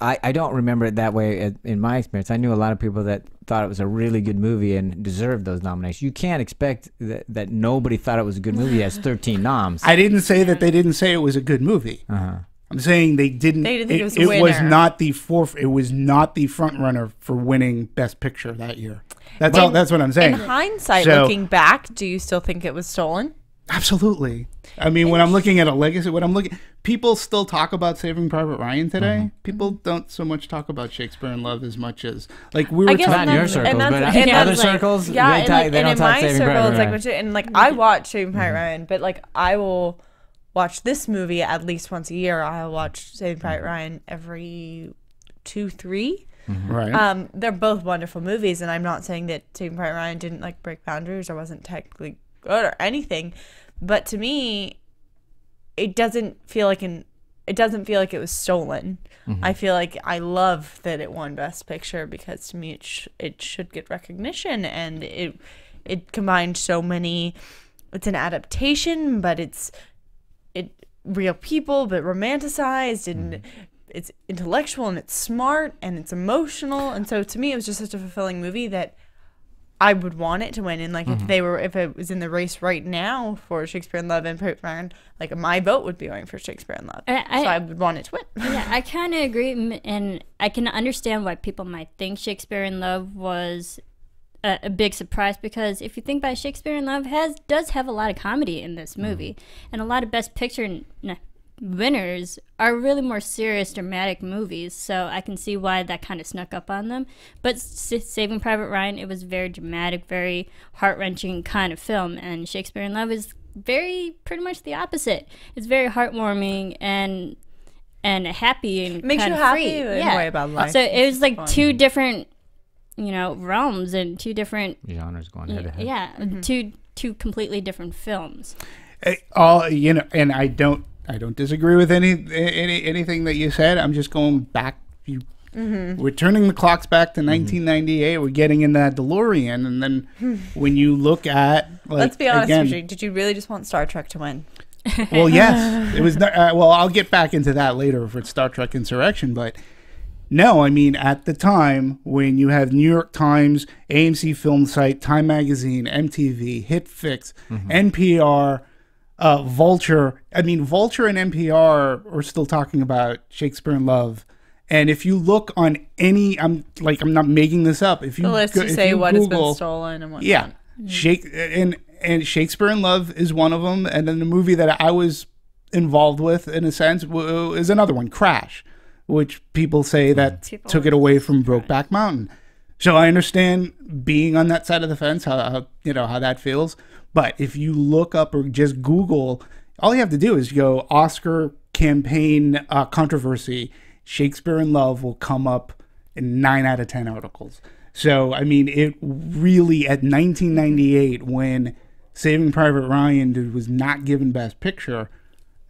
I, I don't remember it that way in- in my experience. I knew a lot of people that thought it was a really good movie and deserved those nominations. You can't expect that, that nobody thought it was a good movie. It has 13 noms. I didn't say that they didn't say it was a good movie. uh-huh. I'm saying they didn't. They didn't think it was a it was not the fourth. It was not the front runner for winning Best Picture that year. That's all. That's what I'm saying. In hindsight, So- looking back, do you still think it was stolen? Absolutely. I mean, when I'm looking at a legacy, when I'm looking, people still talk about Saving Private Ryan today. Mm-hmm. People don't so much talk about Shakespeare in Love as much as like we were I guess talking. Not in your that's- circles, and that's- but in other like- circles, yeah, they and, talk- like, they don't in talk my Saving circle, Private it's like, Ryan. which- and like I watch Saving Private Ryan, but like I will watch this movie at least once a year. I'll watch Saving Private mm-hmm. Ryan every two, three. Mm-hmm. right. Um, they're both wonderful movies, and I'm not saying that Saving Private Ryan didn't like break boundaries or wasn't technically good or anything, but to me, it doesn't feel like an it doesn't feel like it was stolen. Mm-hmm. I feel like I love that it won Best Picture because to me it sh- it should get recognition, and it it combined so many. It's an adaptation, but it's it real people, but romanticized and mm. it's intellectual and it's smart and it's emotional. And so to me it was just such a fulfilling movie that I would want it to win. And like if mm-hmm. they were if it was in the race right now for Shakespeare in Love and Private Ryan like my vote would be going for Shakespeare in Love. I- I- so I would want it to win. Yeah, I (laughs) kind of agree, and I can understand why people might think Shakespeare in Love was a, a big surprise because if you think about it, Shakespeare in Love has does have a lot of comedy in this mm-hmm. movie, and a lot of Best Picture winners are really more serious, dramatic movies. So I can see why that kind of snuck up on them. But S- Saving Private Ryan, it was very dramatic, very heart wrenching kind of film, and Shakespeare in Love is very pretty much the opposite. It's very heartwarming and and happy and Makes you happy free. in a yeah. way about life. So it was like fun. two different, you know, realms and two different, Genres going head to head. yeah, Mm-hmm. two two completely different films. Eh, all you know, and I don't, I don't disagree with any, any anything that you said. I'm just going back. You, we're turning the clocks back to 1998. We're getting in that DeLorean, and then (laughs) when you look at, like, Let's be honest, again, Richard. Did you really just want Star Trek to win? well, yes, (laughs) it was. Not, uh, well, I'll get back into that later for Star Trek Insurrection, but no, I mean at the time when you have New York Times, AMC Film Site, Time Magazine, MTV, HitFix, NPR, uh, Vulture. I mean, Vulture and NPR are still talking about Shakespeare in Love. And if you look on any, I'm like, I'm not making this up. If you The list go- to if say you what has been stolen and what. yeah, Shake and and Shakespeare in Love is one of them, and then the movie that I was involved with, in a sense, w- is another one, Crash, which people say that People took it away from Brokeback Mountain. So I understand being on that side of the fence, how, how you know how that feels. But if you look up or just Google, all you have to do is go Oscar campaign uh, controversy. Shakespeare in Love will come up in nine out of ten articles. So I mean, it really at 1998 when Saving Private Ryan was not given Best Picture,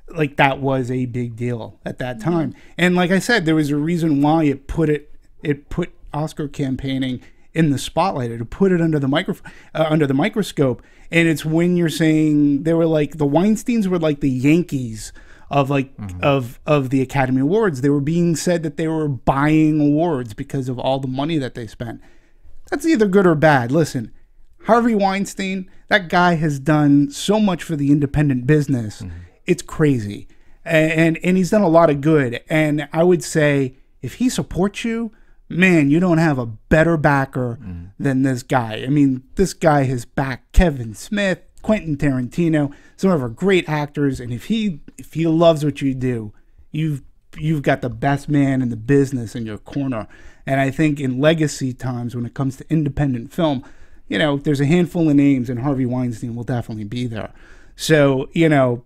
like that was a big deal at that mm-hmm. time. And like I said, there was a reason why it put it it put Oscar campaigning in the spotlight. It put it under the micro uh, under the microscope. And it's when you're saying they were like the Weinstein's were like the Yankees of like mm-hmm. of of the Academy Awards. They were being said that they were buying awards because of all the money that they spent. That's either good or bad. Listen, Harvey Weinstein, that guy has done so much for the independent business. Mm-hmm. It's crazy. And, and and he's done a lot of good. And I would say if he supports you, man, you don't have a better backer mm-hmm. than this guy. I mean, this guy has backed Kevin Smith, Quentin Tarantino, some of our great actors, and if he if he loves what you do, you've you've got the best man in the business in your corner. And I think in legacy times, when it comes to independent film, you know, there's a handful of names, and Harvey Weinstein will definitely be there. So, you know,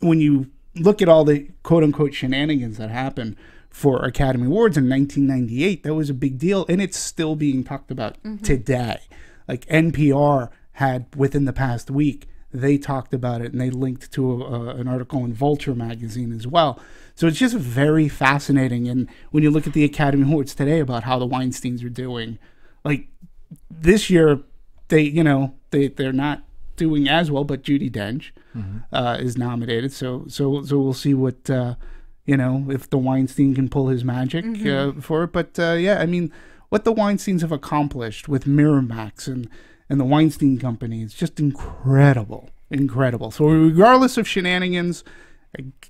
when you look at all the quote unquote shenanigans that happened for Academy Awards in 1998, that was a big deal, and it's still being talked about mm-hmm. today. Like NPR had within the past week, they talked about it and they linked to a, an article in Vulture magazine as well. So it's just very fascinating. And when you look at the Academy Awards today about how the Weinsteins are doing, like this year, they you know they they're not doing as well, but Judi Dench uh, is nominated. So so so we'll see what uh, you know if the Weinstein can pull his magic uh, for it. But uh, yeah, I mean, what the Weinsteins have accomplished with Miramax and and the Weinstein Company is just incredible, incredible. So regardless of shenanigans.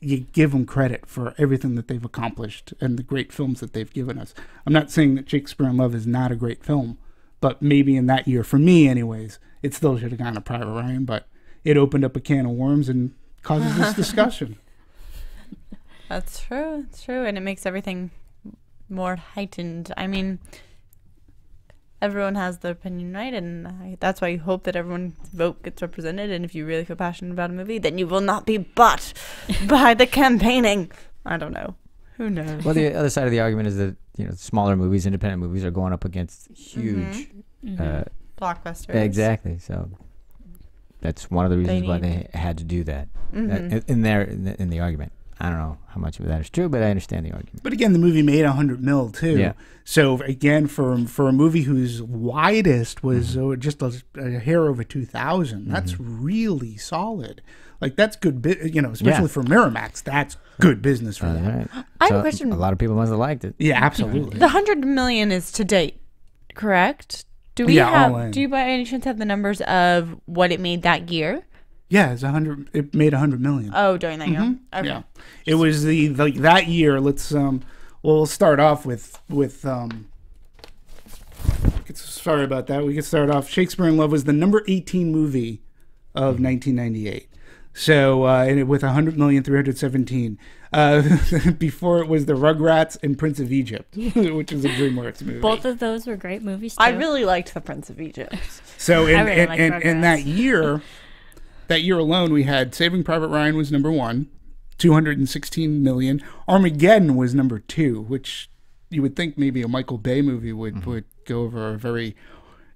You give them credit for everything that they've accomplished and the great films that they've given us. I'm not saying that Shakespeare in Love is not a great film, but maybe in that year, for me, anyways, it still should have gone to Private Ryan. But it opened up a can of worms and causes this (laughs) discussion. That's true. It's true, and it makes everything more heightened. I mean, everyone has their opinion, right? And I, that's why you hope that everyone's vote gets represented. And if you really feel passionate about a movie, then you will not be bought (laughs) by the campaigning. I don't know. Who knows? Well, the other side of the argument is that you know smaller movies, independent movies, are going up against huge. Uh, Blockbusters. exactly. So that's one of the reasons why they had to do that Mm-hmm. Uh, in, in their in the, in the argument. I don't know how much of that is true, but I understand the argument. But again, the movie made a hundred mil too. Yeah. So again, for for a movie whose widest was uh, just a, a hair over two that's really solid. Like that's good, bi- you know, especially Yeah. for Miramax. That's good business for All them. right. I have a question. A lot of people must have liked it. Yeah, absolutely. The hundred million is to date, correct? Do we Yeah, have? Do you by any chance have the numbers of what it made that year? Yeah, it's a hundred. It made a hundred million. Oh, during that year. Okay. Mm-hmm. Yeah, it was the like that year. Let's um, well, we'll start off with with um. it's- Sorry about that. We can start off. Shakespeare in Love was the number eighteen movie of 1998. So uh, and it, with 100 million 317. Uh, (laughs) before it was the Rugrats and Prince of Egypt, (laughs) which is a DreamWorks movie. Both of those were great movies. Too. I really liked The Prince of Egypt. So in, really in, in, in that year, that year alone, we had Saving Private Ryan was number one, 216 million. Armageddon was number two, which you would think maybe a Michael Bay movie would, would go over a very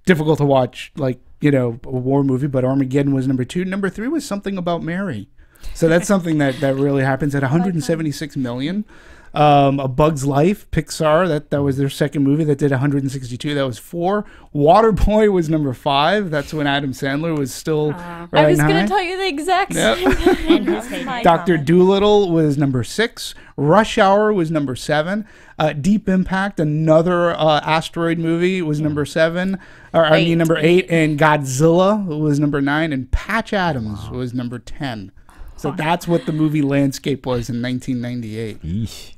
difficult to watch, like, you know, a war movie, but Armageddon was number two. Number three was something about Mary. So that's something that, that really happens at 176 million. Um, a Bug's Life, Pixar, that, that was their second movie that did 162. That was four. Waterboy was number five. That's when Adam Sandler was still I was gonna tell you the exact Yep. same thing. (laughs) In his heyday. Doctor Dolittle was number six. Rush Hour was number seven. Uh, Deep Impact, another uh, asteroid movie, was number seven. Or I mean number eight. And Godzilla was number nine. And Patch Adams was number ten. So that's what the movie landscape was in 1998. Yeesh.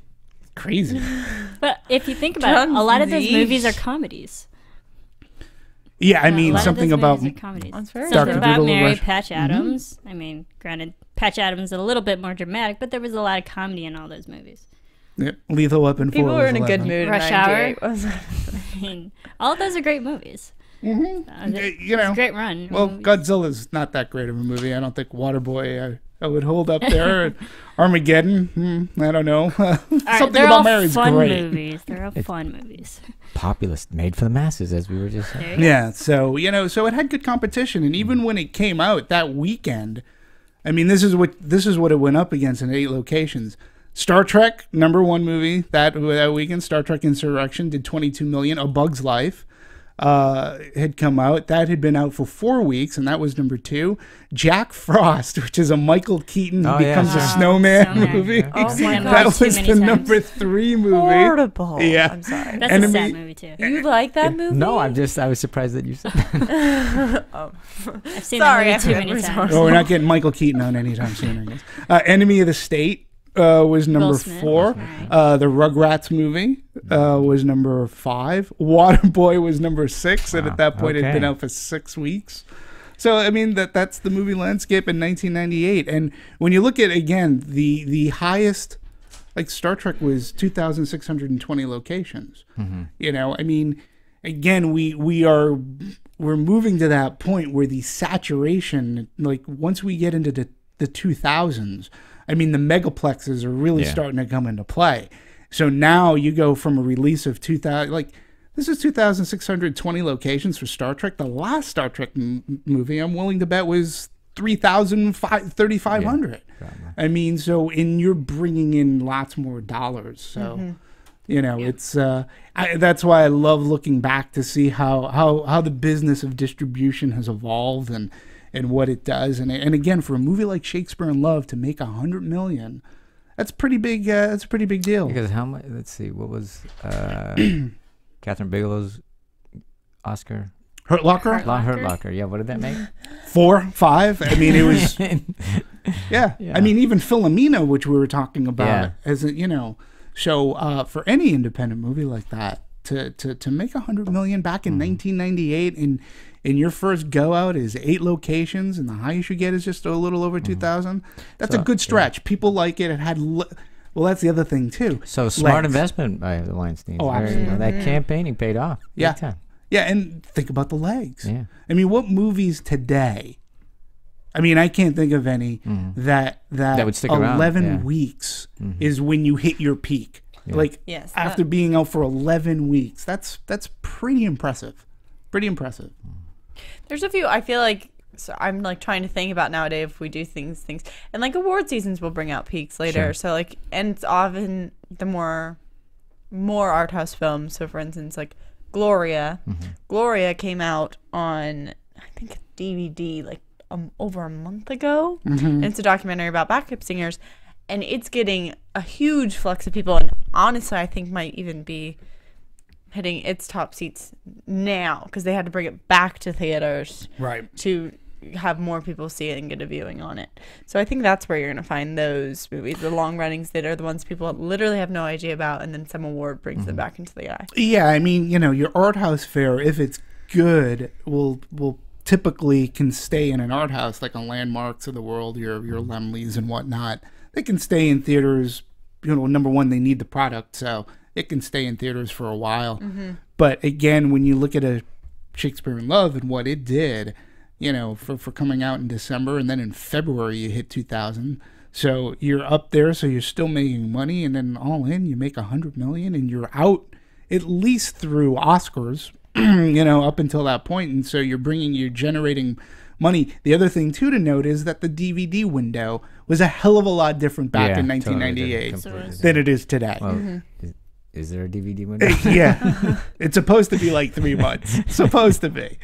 Crazy. (laughs) But if you think about it, a lot of those Yeesh. movies are comedies. Yeah, I mean something about movies comedies. Something Dr. about Doodle Mary, Rush- Patch Adams. I mean, granted, Patch Adams is a little bit more dramatic, but there was a lot of comedy in all those movies. yeah, Lethal Weapon. People 4 were was in a good mood. in Rush Hour. wasn't? (laughs) I mean, all of those are great movies. Mm-hmm. you know, great run. Well, movies. Godzilla's not that great of a movie. I don't think Waterboy uh, I would hold up there. (laughs) Armageddon, hmm, I don't know. (laughs) All right, Something they're about all Mary's fun great. movies. They're all fun movies. Populist, made for the masses, as we were just saying. There you go. Yeah, so you know, so it had good competition, and even when it came out that weekend, I mean, this is what this is what it went up against in eight locations. Star Trek, number one movie that that weekend. Star Trek Insurrection did 22 million. A Bug's Life uh, had come out. That had been out for four weeks, and that was number two. Jack Frost, (laughs) which is a Michael Keaton who Oh, yeah. becomes a Oh, snowman Snowman. movie. Oh my God. (laughs) that was the times. number three movie. Horrible. Yeah. I'm sorry. That's Enemy- a sad movie too. You like that movie? No, I'm just, I was surprised that you said that. (laughs) I've seen Sorry, that movie too many times. Oh, we're not getting Michael Keaton on anytime soon, I guess. Uh, Enemy of the State uh, was number Smith. four. Right. Uh, the Rugrats movie uh, was number five. (laughs) Waterboy was number six, and at that point, it had been okay. out for six weeks. So I mean that that's the movie landscape in 1998. And when you look at again the the highest, like Star Trek was 2,620 locations. You know, I mean, again we we are we're moving to that point where the saturation, like once we get into the the 2000s, I mean the megaplexes are really Yeah. starting to come into play. So now you go from a release of 2000 like this is 2,620 locations for Star Trek. The last Star Trek m- movie, I'm willing to bet, was 3,500. I mean, so, and you're bringing in lots more dollars. So, you know, it's, uh, I, that's why I love looking back to see how, how, how the business of distribution has evolved and, and what it does. And, and again, for a movie like Shakespeare in Love to make a hundred million, that's pretty big. Uh, that's a pretty big deal. Because how much? Let's see. What was uh, (clears throat) Kathryn Bigelow's Oscar? Hurt Locker, Hurt La- Hurt Locker? Locker. Yeah. What did that make? (laughs) four, five. I mean, it was. (laughs) Yeah. Yeah. I mean, even Philomena, which we were talking about, Yeah. as a, you know, so uh, for any independent movie like that to to to make a hundred million back Mm-hmm. in 1998 and and your first go out is eight locations and the highest you get is just a little over 2,000. That's a Mm-hmm. So, good yeah. stretch. People like it. It had. Li- well, that's the other thing too. So smart Legs. investment by the Weinstein. Oh, absolutely. That campaigning paid off. Yeah. time. Yeah, and think about the legs. Yeah. I mean, what movies today? I mean, I can't think of any that that, Mm-hmm. That would stick around, eleven yeah. Mm-hmm. weeks is when you hit your peak. Like Yes, after that- being out for eleven weeks, that's that's pretty impressive. Pretty impressive. There's a few. I feel like so I'm like trying to think about nowadays if we do things, things, and like award seasons will bring out peaks later. Sure. So like, and it's often the more, more art house films. So for instance, like Gloria, Gloria came out on I think a DVD like um, over a month ago. And it's a documentary about backup singers, and it's getting a huge flux of people. And honestly, I think might even be hitting its top seats now because they had to bring it back to theaters Right. to have more people see it and get a viewing on it. So I think that's where you're going to find those movies, the long runnings that are the ones people literally have no idea about, and then some award brings them mm-hmm. back into the eye. Yeah, I mean, you know, your art house fare, if it's good, will will typically can stay in an art house like a landmarks of the world, your your mm-hmm. Laemmles and whatnot. They can stay in theaters. You know, number one, they need the product, so it can stay in theaters for a while. Mm-hmm. But again, when you look at a Shakespeare in Love and what it did, you know, for, for coming out in December and then in February you hit 2000. So you're up there, so you're still making money, and then all in you make a hundred million, and you're out at least through Oscars. (clears throat) you know, up until that point, and so you're bringing, you're generating money. The other thing too to note is that the DVD window was a hell of a lot different back Yeah, in 1998 different, completely than it is today. Well, mm-hmm. is, is there a DVD window? (laughs) yeah, it's supposed to be like three months. (laughs) supposed to be,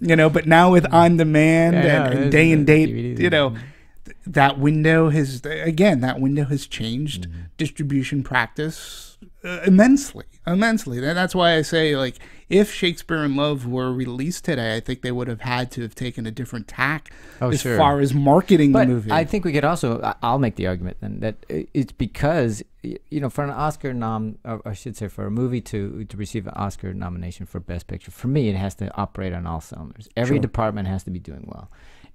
you know. But now with on demand Yeah, and, and day and date, DVDs. you know, th- that window has again that window has changed Mm-hmm. distribution practice uh, immensely, Uh, immensely. That's why I say like if Shakespeare in Love were released today, I think they would have had to have taken a different tack Oh, as sure. far as marketing But the movie. I think we could also. I'll make the argument then that it's because you know for an Oscar nom, or I should say for a movie to to receive an Oscar nomination for Best Picture, for me it has to operate on all cylinders. Every Sure. department has to be doing well,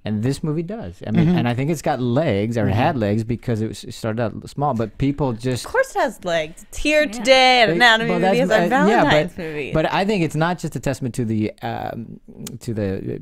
and this movie does. I mean, Mm-hmm. and I think it's got legs or it had legs because it, was, it started out small, but people just Of course, it has legs. It's here Yeah. today at Uh, Anatomy well, Movie. It's that's- a uh, yeah, Valentine's but- movie. But I think it's not just a testament to the um, to the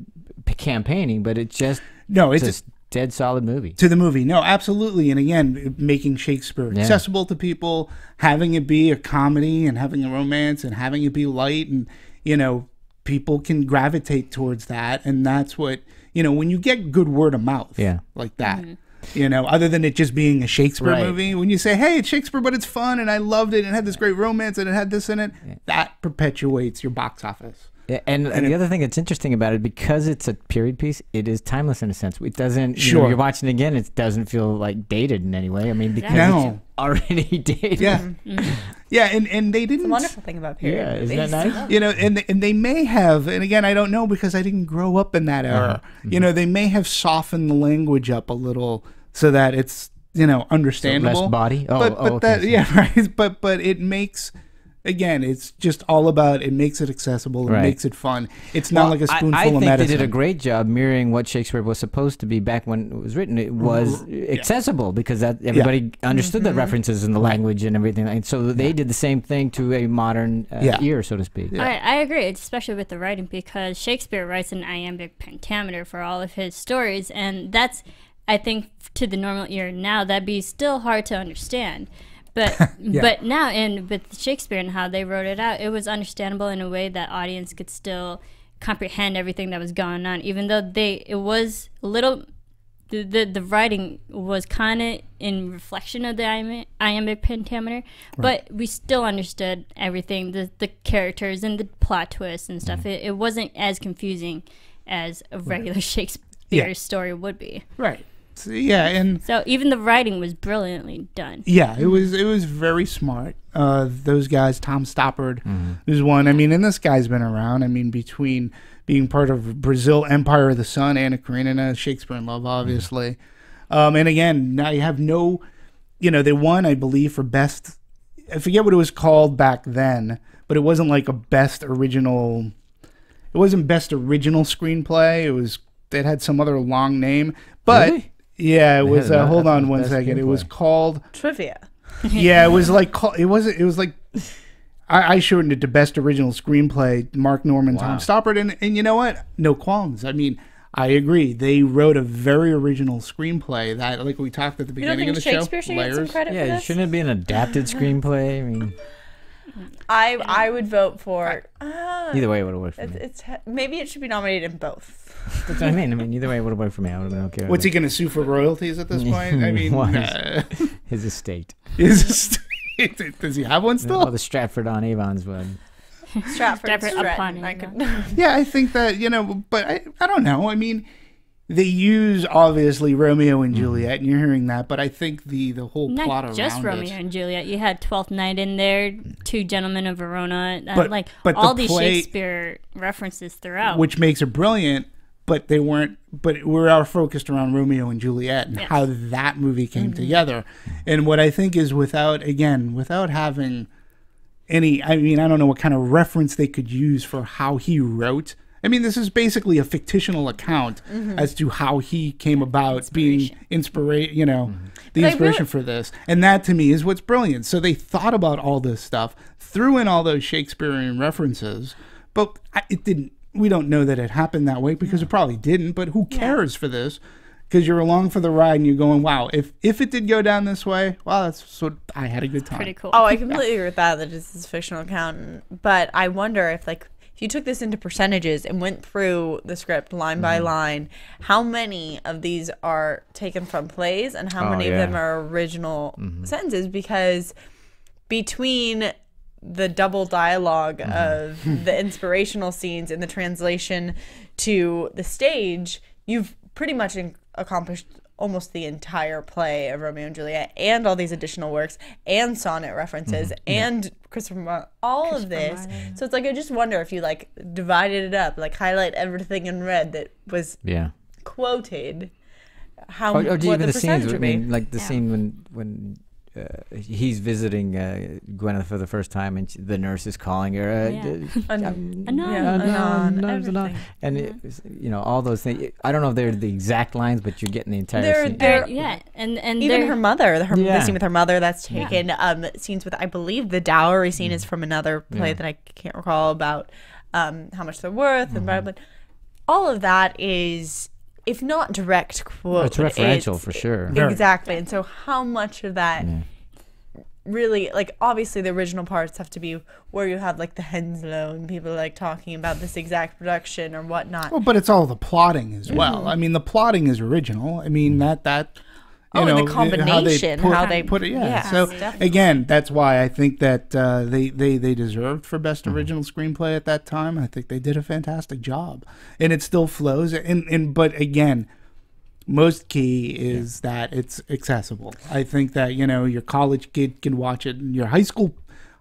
uh, campaigning, but it's just no, it's it's a dead solid movie. to the movie. No, absolutely. And again, making Shakespeare Yeah. accessible to people, having it be a comedy and having a romance and having it be light and you know, people can gravitate towards that and that's what, you know, when you get good word of mouth Yeah. like that. Mm-hmm. You know, other than it just being a Shakespeare Right. movie, when you say, "Hey, it's Shakespeare, but it's fun and I loved it and it had this great romance and it had this in it," that perpetuates your box office. Yeah, and, and the other thing that's interesting about it, because it's a period piece, it is timeless in a sense. It doesn't. You know, Sure. you're watching it again, it doesn't feel like dated in any way. I mean, because No. it's already (laughs) dated. Yeah, mm-hmm. Mm-hmm. yeah, and and they didn't. the wonderful thing about period Yeah, movies. isn't that nice? you know and and they may have and again i don't know because i didn't grow up in that uh-huh. era mm-hmm. you know they may have softened the language up a little so that it's you know understandable body? Oh, but oh, but okay, that so- yeah (laughs) right but but it makes again it's just all about it makes it accessible it Right. makes it fun it's not like a spoonful I, of think medicine they did a great job mirroring what Shakespeare was supposed to be back when it was written. It was accessible because that everybody understood Mm-hmm. the references and the language and everything. And so they did the same thing to a modern uh, Yeah. ear, so to speak. I, I agree, especially with the writing, because Shakespeare writes an iambic pentameter for all of his stories, and that's, I think, to the normal ear now, that'd be still hard to understand. But (laughs) but now, and with Shakespeare and how they wrote it out, it was understandable in a way that audience could still comprehend everything that was going on, even though they it was a little. The, the, the writing was kind of in reflection of the iambic, iambic pentameter, but we still understood everything the, the characters and the plot twists and stuff. Mm-hmm. It, it wasn't as confusing as a regular (laughs) Shakespeare Yeah. story would be. right yeah and So even the writing was brilliantly done. Yeah, it was it was very smart. Uh, those guys, Tom Stoppard, Mm-hmm. is one. I mean, and this guy's been around. I mean, between being part of Brazil, Empire of the Sun, Anna Karenina, Shakespeare in Love, obviously, um, and again, now you have no, you know, they won, I believe, for best. I forget what it was called back then, but it wasn't like a best original. It wasn't best original screenplay. It was it had some other long name, but. Really? Yeah, it was. had Uh, hold on one second. best. It was called Trivia. (laughs) yeah, it was like call- it wasn't. It was like I, I shortened it to best original screenplay. Marc Norman, Tom Wow. Stoppard, and and you know what? No qualms. I mean, I agree. They wrote a very original screenplay that, like we talked at the You don't beginning think of the Shakespeare show, should get some layers. credit for Yeah, this? shouldn't it be an adapted (laughs) screenplay? I mean, I I would vote for. Uh, either way, it would have worked for it's, me. it's maybe it should be nominated in both. (laughs) That's what I mean. I mean, either way, it would have worked for me. I would have been okay. What's he going to sue for royalties at this (laughs) point? I mean, Why? uh, His estate. (laughs) is does he have one still? Well, the Stratford on Avon's one. Stratford, Stratford Stratton, upon I could- Yeah, I think that you know, but I, I don't know. I mean, they use obviously Romeo and Juliet, and you're hearing that, but I think the the whole plot Not around just Romeo it. and Juliet. You had Twelfth Night in there, Two Gentlemen of Verona, uh, But- like but the all these play- Shakespeare references throughout. which makes it brilliant. But they weren't. But we're all focused around Romeo and Juliet and Yes. how that movie came together. And what I think is without again without having any. I mean, I don't know what kind of reference they could use for how he wrote. I mean, this is basically a fictional account mm-hmm. as to how he came about being inspiration. You know, mm-hmm. the But inspiration really- for this, and that to me is what's brilliant. So they thought about all this stuff, threw in all those Shakespearean references, but it didn't. We don't know that it happened that way because it probably didn't. But who cares for this? Because you're along for the ride and you're going, wow. If if it did go down this way, wow, that's what I had a good time. Pretty cool. Oh, I (laughs) completely agree with that. That it's a fictional account, but I wonder if like if you took this into percentages and went through the script line by Mm-hmm. line, how many of these are taken from plays and how Oh, many of them are original sentences? Because between the double dialog Mm-hmm. of (laughs) the inspirational scenes and the translation to the stage, you've pretty much accomplished almost the entire play of Romeo and Juliet and all these additional works and sonnet references Mm-hmm. and Christopher Marlowe, all of this. So it's like I just wonder if you like divided it up, like highlight everything in red that was Yeah. quoted. How Or, or what even the, the, scenes. I mean, like the scene when when uh, he's visiting uh, Gwyneth for the first time, and she, the nurse is calling her. Uh, Yeah. d- (laughs) Anon. Yeah, Anon, Anon, Anon, Anon. everything. and it, you know all those things. I don't know if they're the exact lines, but you're getting the entire They're- scene. they're- yeah, and and even they're- her mother, her Yeah. the scene with her mother that's taken. Um, scenes with I believe the dowry scene is from another play Mm. Yeah. that I can't recall about um how much they're worth and blah Mm-hmm. blah. All of that is, if not direct quote, it's referential it's- for sure. Exactly, and so how much of that Yeah. really like obviously the original parts have to be where you have like the Henslowe and people like talking about this exact production or whatnot. Well, but it's all the plotting as well. I mean, the plotting is original. I mean mm. that that. You Oh, and know, the combination, put, how they- put it. Yeah. yeah, so definitely. again, that's why I think that uh, they they they deserved for best Mm-hmm. original screenplay at that time. I think they did a fantastic job, and it still flows. And and but again, most key is that it's accessible. I think that you know your college kid can watch it, and your high school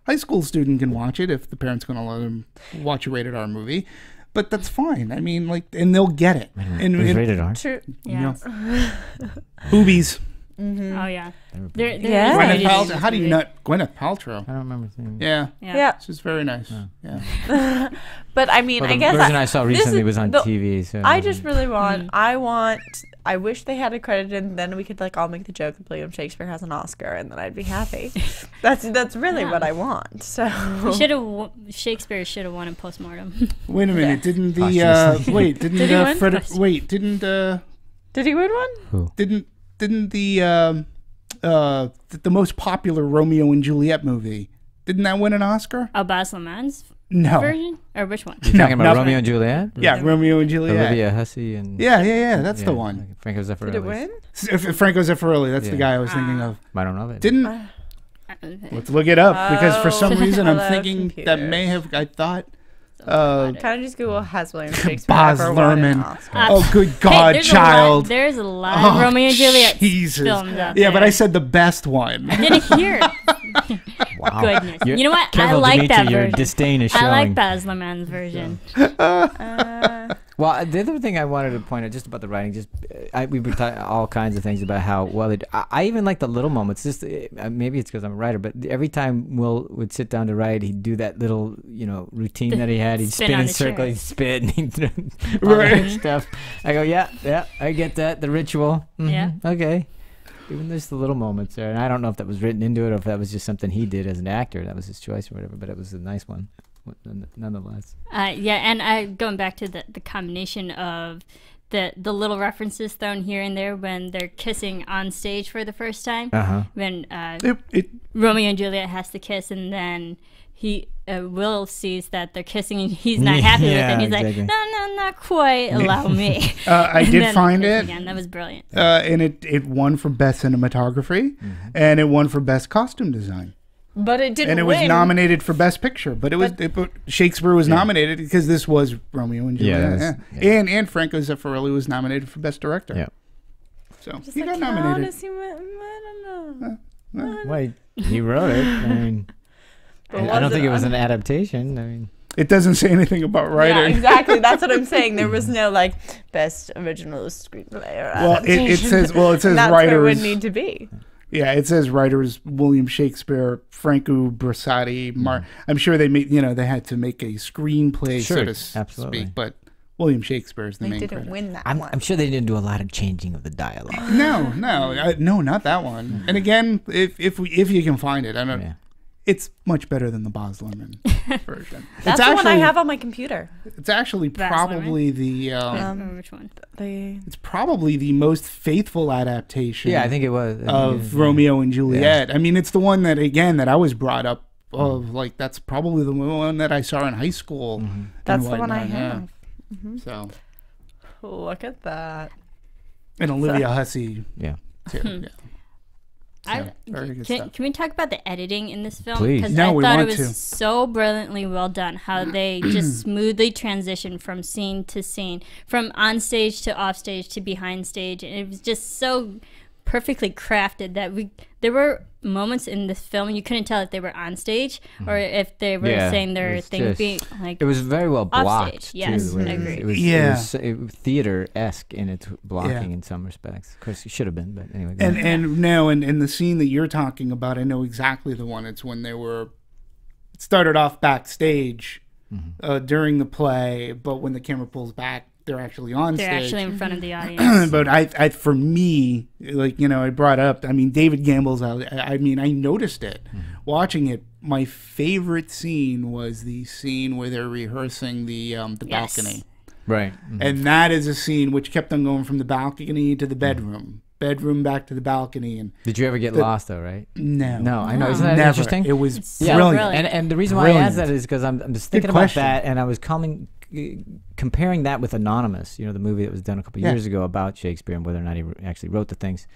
high school student can watch it if the parents going to let them watch a rated R movie. But that's fine. I mean, like, and they'll get it. And, It was and- rated R. True. you know, yes. boobies. Oh yeah. Never There, there Yeah. Gwyneth nudity Paltrow. How do you movie. not? Gwyneth Paltrow. I don't remember seeing. Yeah, Yeah. Yeah. she's very nice. Yeah. (laughs) But I mean, Well, I the guess version I, saw recently was on the- TV. So I just really want. Mm. I want. I wish they had a credit, and then we could like all make the joke that William Shakespeare has an Oscar, and then I'd be happy. (laughs) that's that's really Yeah. what I want. So Should have Shakespeare should have won in postmortem. (laughs) Wait a minute. Didn't the uh, wait? Didn't Did he uh, win? Fred, wait? Didn't uh, did he win one? didn't didn't the um, uh, th- the most popular Romeo and Juliet movie? Didn't that win an Oscar? oh, Baz Luhrmann's No. version or which one? You're No, talking about no. Romeo and Juliet. Yeah, Romeo and Juliet. Olivia Hussey and Yeah, yeah, yeah. That's the one. Franco Zeffirelli. Did it win? S- Franco Zeffirelli. That's the guy I was thinking of. I don't know that. Didn't Uh, let's look it up because for some Oh, reason I'm (laughs) hello, thinking that may have. I thought. Uh, Kind of just Google has William (laughs) Shakespeare Baz ever won an Luhrmann. Oscar? Uh, oh, good hey, God, there's child! A lot, there's a lot Oh, of Romeo and Juliet Jesus. films out Yeah, but. I said the best one. I didn't hear it. Wow. (laughs) (laughs) Goodness. You're- You know what? I Careful, like Demetri, that Your version. disdain is showing. I like Baz Luhrmann's version. Uh, Well, the other thing I wanted to point out just about the writing, just uh, I, we were talking all kinds of things about how well it. I, I even like the little moments. Just uh, maybe it's because I'm a writer, but every time Will would sit down to write, he'd do that little you know routine that he had. He'd spin spin in (laughs) (laughs) the circle, chair. he'd spit, and he'd do Right. stuff. I go, yeah, yeah, I get that. The ritual. Mhm, Yeah. Okay. Even there's the little moments there, and I don't know if that was written into it or if that was just something he did as an actor. That was his choice or whatever. But it was a nice one, nonetheless. Uh, yeah, and I going back to the the combination of the the little references thrown here and there when they're kissing on stage for the first time. Uh huh. When uh, It, it, Romeo and Juliet has to kiss, and then he uh, Will sees that they're kissing, and he's not Yeah, (laughs) happy with yeah, it. He's exactly. like, no, no, not quite. Allow me. (laughs) uh, I did find it, again. That was brilliant. uh, and it, it won for best cinematography, and it won for best costume design, but it didn't and it was nominated for best picture. But it was it, but Shakespeare was nominated because this was Romeo and Juliet, that's- yeah. and and Franco Zeffirelli was nominated for best director. Yeah. So Just he like, got how nominated. does he win? I don't know. Wait, he wrote it. I mean, But I don't think it was an adaptation. I mean, It doesn't say anything about Yeah, exactly. That's what I'm saying. There was (laughs) no like best original screenplay or Well, it, it says well, it says And that's where it writers. would need to be. Yeah, it says writers William Shakespeare, Franco Brusati, Mar. I'm sure they made you know they had to make a screenplay, so Sure, to s- absolutely. speak. But William Shakespeare is the They main didn't credit. win that I'm, one. I'm sure they didn't do a lot of changing of the dialogue. No, no, uh, no, not that one. And (laughs) again, if if we if you can find it, I don't. Yeah. It's much better than the Baz Luhrmann (laughs) version. That's it's the one I actually- have on my computer. It's actually Baz probably the um, Um, which one? The it's probably the most faithful adaptation. Yeah, I think it was. I think it of was, Romeo and Juliet. I mean, it's the one that again that I was brought up of like that's probably the one that I saw in high school. and That's the one I whatnot, yeah. have. So Look at that. and Olivia Hussey Yeah. too. (laughs) Yeah. I, can, can we talk about the editing in this film? Please. Because No, I we thought it was to. so brilliantly well done. How (clears throat) they just smoothly transitioned from scene to scene, from on stage to off stage to behind stage, and it was just so perfectly crafted that we there were moments in this film you couldn't tell if they were on stage or if they were Mm-hmm. Yeah, saying their was thing just- being like It was very well Offstage, blocked yes, too. I It was- agree. It was, Yeah. it was theater esque in its blocking in some respects. Of course, it should have been, but anyway. And ahead. and no, and, and the scene that you're talking about, I know exactly the one. It's when they were it started off backstage Mm-hmm. uh, during the play, but when the camera pulls back, they're actually on they're stage. actually in front of the (clears throat) audience. but I, I, for me, like you know, I brought up. I mean, David Gamble's. I, I mean, I noticed it Mm-hmm. watching it. My favorite scene was the scene where they're rehearsing the um, the Yes. balcony, right. mhm. and that is a scene which kept on going from the balcony to the Mm-hmm. bedroom, bedroom back to the balcony, and Did you ever get lost though? Right. no, No, I know. Isn't that never. interesting? It was so Yeah, brilliant. brilliant. And and the reason why I asked that is because I'm, I'm just thinking about that, and I was coming, comparing that with Anonymous, you know, the movie that was done a couple Yeah. years ago about Shakespeare and whether or not he actually wrote the things,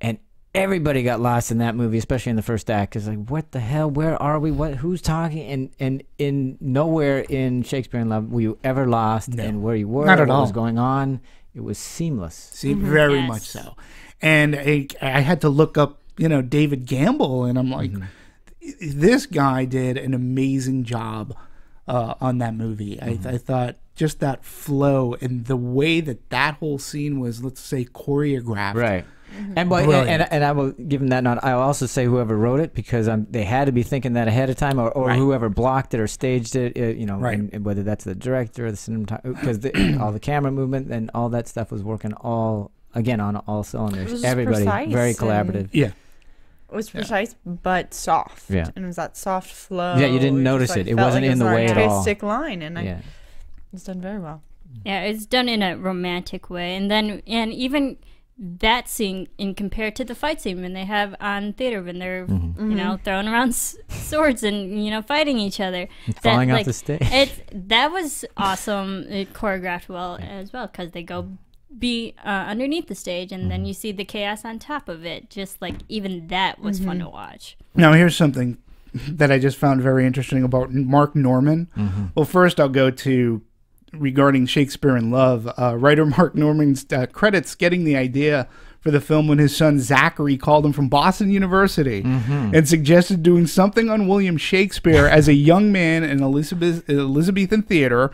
and everybody got lost in that movie, especially in the first act. Cause like, what the hell? Where are we? What? Who's talking? And and in nowhere in Shakespeare in Love were you ever lost, No. and where you were, Not at what was going on. It was seamless. See, mm-hmm. very Yes. much so. And I, I had to look up, you know, David Gamble, and I'm like, mm-hmm. this guy did an amazing job uh, on that movie. I, I thought just that flow and the way that that whole scene was, let's say, choreographed. Right. And, but, and, and and I will give him that nod. I'll also say whoever wrote it because um, they had to be thinking that ahead of time, or, or Right. whoever blocked it or staged it. Uh, you know, Right. and, and whether that's the director or the cinematographer, because (clears throat) all the camera movement and all that stuff was working all again on all cylinders. was just Everybody precise very and- collaborative. Yeah. It was precise but soft. Yeah. And it was that soft flow. Yeah, you didn't just, notice like, it. It wasn't like in the way at all. artistic line, and I, Yeah. it's done very well. Yeah, it's done in a romantic way, and then and even that scene in compared to the fight scene when they have on theater when they're Mm-hmm. you know throwing around s- swords and you know fighting each other, (laughs) Falling off like, the stage. It's that was awesome. It choreographed well as well because they go be uh, underneath the stage and Mm-hmm. then you see the chaos on top of it. Just like even that was fun to watch. Now, here's something (laughs) that I just found very interesting about Marc Norman. Well, first, I'll go to regarding Shakespeare in Love. Uh, writer Marc Norman's uh, credits getting the idea for the film when his son Zachary called him from Boston University and suggested doing something on William Shakespeare as a young man in Elizabeth, Elizabethan theater.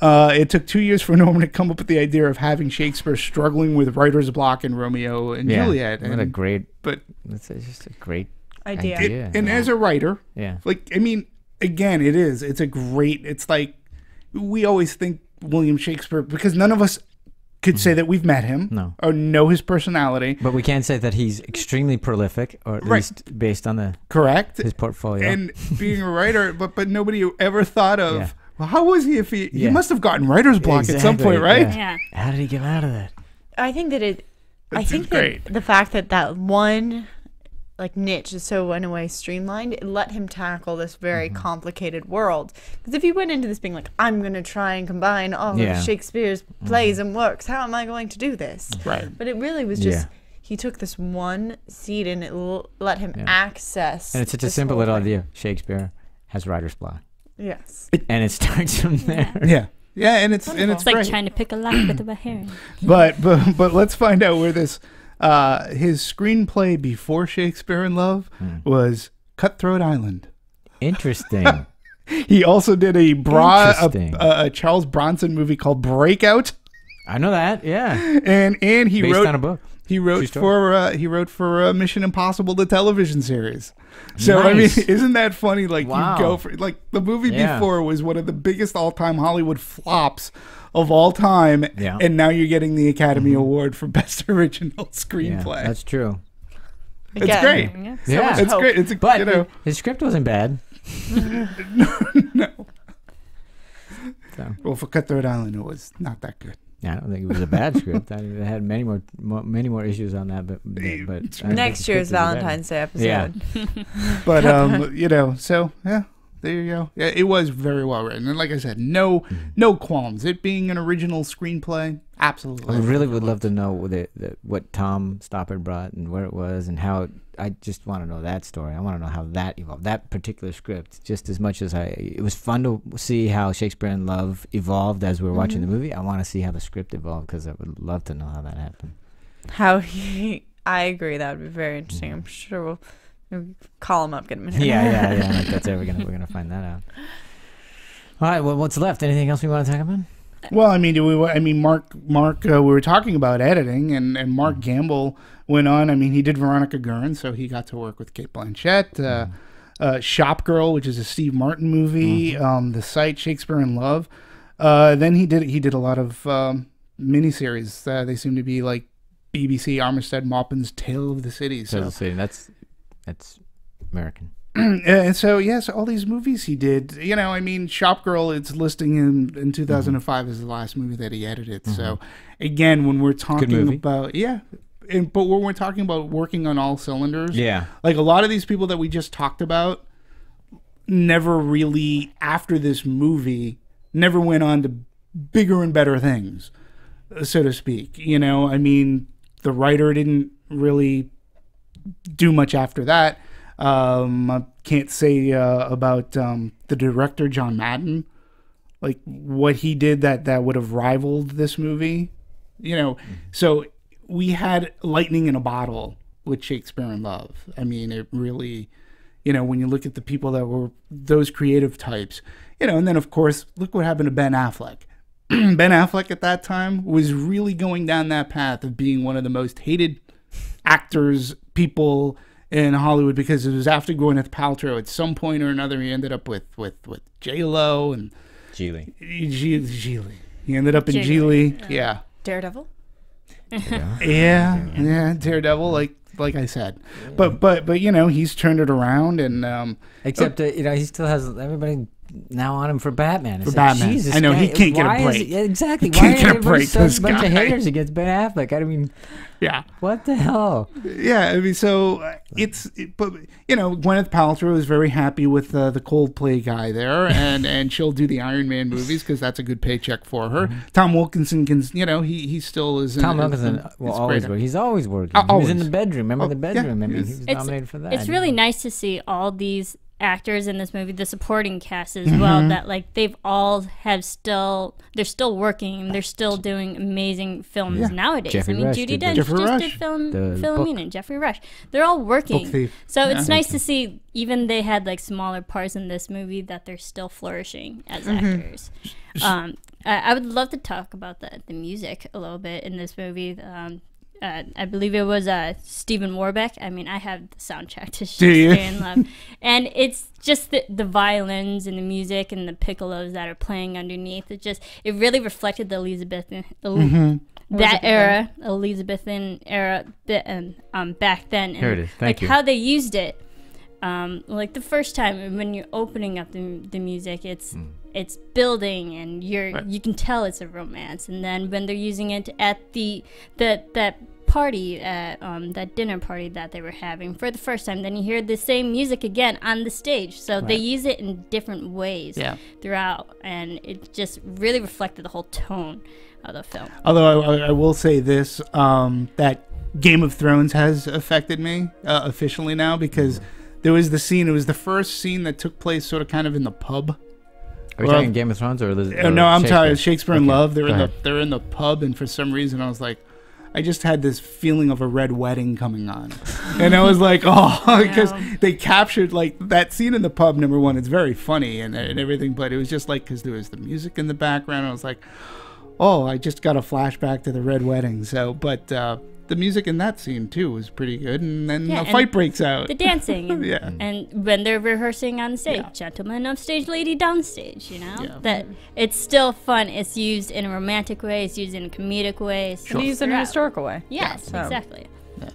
Uh, it took two years for (laughs) Norman to come up with the idea of having Shakespeare struggling with writer's block in Romeo and yeah. Juliet. What a great. but It's it's just a great Idea. idea. and yeah. as a writer, yeah. like I mean, again, it is. It's a great. It's like we always think William Shakespeare because none of us could say that we've met him Mm-hmm. No. or know his personality. But we can say that he's extremely prolific, or at Right. least based on the Correct. his portfolio. And being a writer, but but nobody ever thought of. Yeah. Well, how was he if he he must have gotten writer's block at some point, right? yeah. Yeah. How did he get out of that? I think that it. I It's think great. that the fact that that one, like niche is so in a way streamlined, it let him tackle this very Mm-hmm. complicated world. Because if you went into this being like, I'm gonna try and combine all Yeah. Mm-hmm. of Shakespeare's plays and works, how am I going to do this? Right. But it really was just. Yeah. He took this one seed and it l- let him Yeah. access. And it's such a simple little thing. idea. Shakespeare has writer's block, Yes. and it starts from there. Yeah. Yeah, and it's and it's It's like great. trying to pick a lock with a (clears throat) herring. but but but let's find out where this uh his screenplay before Shakespeare in Love Hmm. was Cutthroat Island. Interesting. (laughs) He also did a, bra- a, Interesting. a, a Charles Bronson movie called Breakout, I know that. Yeah. (laughs) and and he Based wrote on a book. He wrote True for uh, he wrote for uh, Mission Impossible the television series. So I mean, (laughs) isn't that funny? Like Wow. you go for like the movie Yeah. before was one of the biggest all time Hollywood flops of all time, Yeah. and now you're getting the Academy Award for (laughs) Best Original Yeah, Screenplay. that's true. it's Again, great. Yeah. yeah. much It's hope. great. It's a, But you know. his script wasn't bad. (laughs) No. Well, for Cutthroat Island, it was not that good. I don't think it was a bad script. I mean, it had many more, more many more issues on that, but but Next the year's script was bad. Valentine's Day episode. Yeah. (laughs) but um, you know, so yeah, there you go. Yeah, it was very well written, and like I said, no, no qualms. It being an original screenplay, absolutely. I really would love to know what, the, what Tom Stoppard brought and where it was and how. It, I just want to know that story. I want to know how that evolved. That particular script, just as much as I, it was fun to see how Shakespeare in Love evolved as we were watching the mm-hmm. movie. I want to see how the script evolved because I would love to know how that happened. How he, I agree. That would be very interesting. Mm-hmm. I'm sure we'll, we'll call him up, get him in here. Yeah, yeah, yeah. like that's ever gonna we're gonna find that out. All right. Well, what's left? Anything else we want to talk about? Well, I mean, do we? I mean, Mark, Mark, uh, we were talking about editing, and and Mark Gamble went on. I mean, he did Veronica Guerin, so he got to work with Cate Blanchett. Uh, uh, Shop Girl, which is a Steve Martin movie. Um, the site Shakespeare in Love. Uh, then he did he did a lot of um, miniseries. Uh, they seem to be like BBC Armistead Maupin's Tale of the City. So, So see, that's that's American. (clears throat) and so yes, all these movies he did. You know, I mean, Shop Girl. It's listing him in mm-hmm. 2005 as the last movie that he edited. So mm-hmm. again, when we're talking about yeah, and, but when we're talking about working on all cylinders, Yeah. like a lot of these people that we just talked about never really after this movie never went on to bigger and better things so to speak you know i mean the writer didn't really do much after that. Um i can't say uh, about um the director john madden. Like what he did that that would have rivaled this movie you know? So we had lightning in a bottle with shakespeare in love. I mean it really you know when you look at the people that were those creative types you know and then of course look what happened to ben affleck. (clears throat) Ben affleck at that time was really going down that path of being one of the most hated actors people in hollywood because it was after gwyneth paltrow at some point or another he ended up with with with j-lo and Gigli. G- Gigli. He ended up in Gigli, Gigli. Yeah. Daredevil. Yeah. Yeah. Daredevil, like like I said. But but but you know, he's turned it around and um Except uh, you know he still has everybody now on him for Batman. It's For like, Batman. Jesus, I know, he can't get a why break. he- exactly. He why can't are get a break, such this a bunch of haters against Ben Affleck? I mean, yeah. what the hell? Yeah, I mean so uh, it's it, but you know, Gwyneth Paltrow is very happy with uh, the Coldplay guy there (laughs) and and she'll do the Iron Man movies cuz that's a good paycheck for her. Tom Wilkinson can, you know, he he still is Tom is- Wilkinson is will great. always work. He's always working. Uh, He was in the bedroom. Remember Oh, the yeah, bedroom? I mean, he he was- was nominated for that. It's really nice to see all these actors in this movie, the supporting cast as Mm-hmm. well, that like they've all have still they're still working they're still doing amazing films Yeah. nowadays. Geoffrey I mean, Rush Judi did Dench Geoffrey just Rush. did film The Philomena, Geoffrey Rush. They're all working. Book Thief. So it's Yeah. nice to see even they had like smaller parts in this movie that they're still flourishing as Mm-hmm. actors. Um, I, I would love to talk about the the music a little bit in this movie. Um, uh, I believe it was uh, Stephen Warbeck. I mean, I have the soundtrack to? (laughs) Shakespeare in Love, and it's just the, the violins and the music and the piccolos that are playing underneath. It just it really reflected the Elizabethan Mm-hmm. that era, Elizabethan era, the, um, um, back then. And Here it is. Thank like you. how they used it. Um, like the first time when you're opening up the, the music, it's Hmm. it's building and you're you can tell it's a romance. And then when they're using it at the that that party at um, that dinner party that they were having for the first time, then you hear the same music again on the stage. So they use it in different ways Yeah. throughout, and it just really reflected the whole tone of the film. Although I, I- I will say this, um, that Game of Thrones has affected me uh, officially now because there was the scene. It was the first scene that took place sort of kind of in the pub. Are we well- talking Game of Thrones or, Liz- Uh, or no, I'm Shakespeare? tired. Shakespeare in Okay, Love. They're go in the they're in the pub, and for some reason I was like, I just had this feeling of a red wedding coming on, and I was like, (laughs) oh, (laughs) because they captured like that scene in the pub. Number one, it's very funny and and everything, but it was just like because there was the music in the background. I was like, oh, I just got a flashback to the red wedding. So, but uh, the music in that scene too was pretty good, and then Yeah, the and fight breaks out. The dancing, and, (laughs) Yeah. and when they're rehearsing on stage, Yeah. gentleman upstage, lady downstage. You know Yeah. that it's still fun. It's used in a romantic way. It's used in a comedic way. It's And used in a historical way. Yes, So- exactly. Yeah.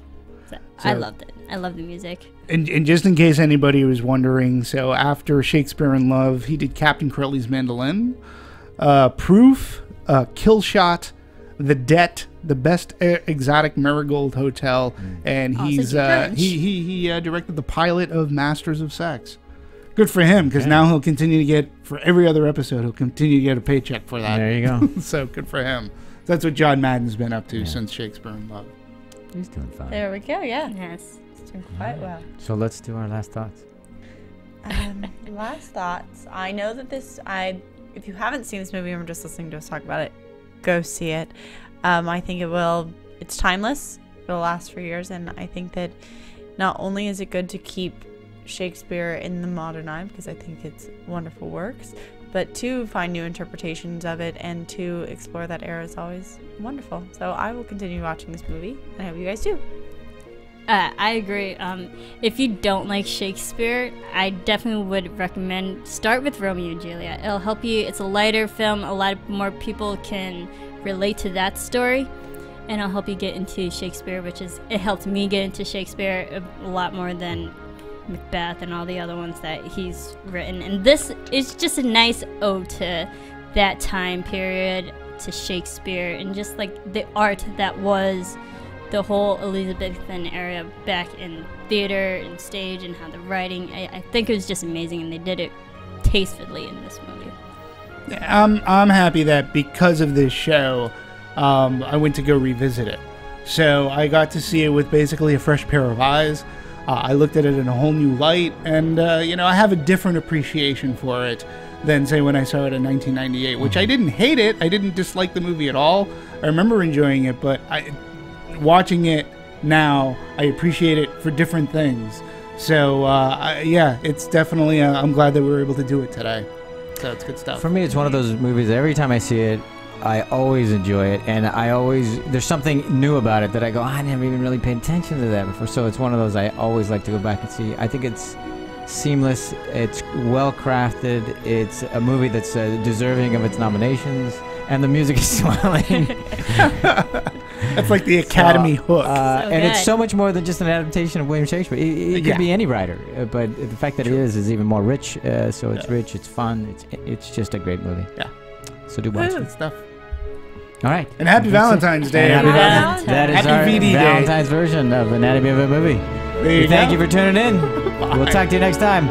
So, I loved it. I love the music. And, and just in case anybody was wondering, so after Shakespeare in Love, he did Captain Corelli's Mandolin, uh, Proof, uh, Kill Shot, The Debt, the best uh, exotic marigold hotel, and he's Jim uh, he he he uh, directed the pilot of Masters of Sex. Good for him, because now he'll continue to get for every other episode. He'll continue to get a paycheck for that. There you go. (laughs) so good for him. That's what John Madden's been up to since Shakespeare in Love. He's doing fine. There we go. Yeah, Yes. it's doing quite well. So let's do our last thoughts. Um, last thoughts. I know that this. I if you haven't seen this movie and we're just listening to us talk about it, go see it. Um, I think it will. It's timeless. It'll last for years, and I think that not only is it good to keep Shakespeare in the modern eye because I think it's wonderful works, but to find new interpretations of it and to explore that era is always wonderful. So I will continue watching this movie, and I hope you guys do. Uh, I agree. Um, if you don't like Shakespeare, I definitely would recommend start with Romeo and Juliet. It'll help you. It's a lighter film. A lot more people can relate to that story, and it'll help you get into Shakespeare, which is it helped me get into Shakespeare a, a lot more than Macbeth and all the other ones that he's written. And this is just a nice ode to that time period, to Shakespeare, and just like the art that was the whole Elizabethan era back in theater and stage and how the writing. I, I think it was just amazing, and they did it tastefully in this movie. I'm I'm happy that because of this show, um, I went to go revisit it. So I got to see it with basically a fresh pair of eyes. Uh, I looked at it in a whole new light, and uh, you know I have a different appreciation for it than say when I saw it in 1998. Which I didn't hate it. I didn't dislike the movie at all. I remember enjoying it, but I, watching it now, I appreciate it for different things. So uh, I, yeah, it's definitely. Uh, I'm glad that we were able to do it today. So it's good stuff. For me, it's one of those movies. Every time I see it, I always enjoy it, and I always there's something new about it that I go. I never even really paid attention to that before. So it's one of those I always like to go back and see. I think it's seamless. It's well crafted. It's a movie that's uh, deserving of its nominations, and the music is (laughs) swelling. (laughs) That's like the Academy hook. Uh, So and it's so much more than just an adaptation of William Shakespeare. It, it could Yeah. be any writer, uh, but the fact that it is is even more rich. Uh, so it's rich, it's fun, it's it's just a great movie. Yeah. So do watch Good it. stuff. All right. And happy That's. Valentine's Day, happy. Valentine's. That is Happy our VD Day. Valentine's version of Anatomy of a Movie. There you thank go. you for tuning in. (laughs) We'll talk to you next time.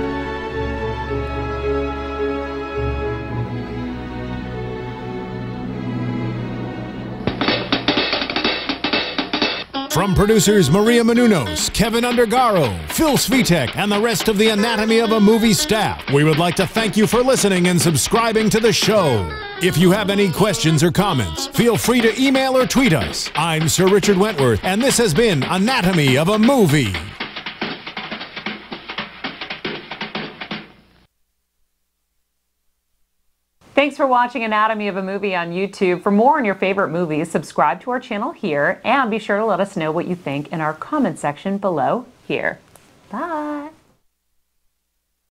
From producers Maria Menounos, Kevin Undergaro, Phil Svitek, and the rest of the Anatomy of a Movie staff, we would like to thank you for listening and subscribing to the show. If you have any questions or comments, feel free to email or tweet us. I'm Sir Richard Wentworth, and this has been Anatomy of a Movie. Thanks for watching Anatomy of a Movie on YouTube. For more on your favorite movies, subscribe to our channel here and be sure to let us know what you think in our comment section below here. Bye.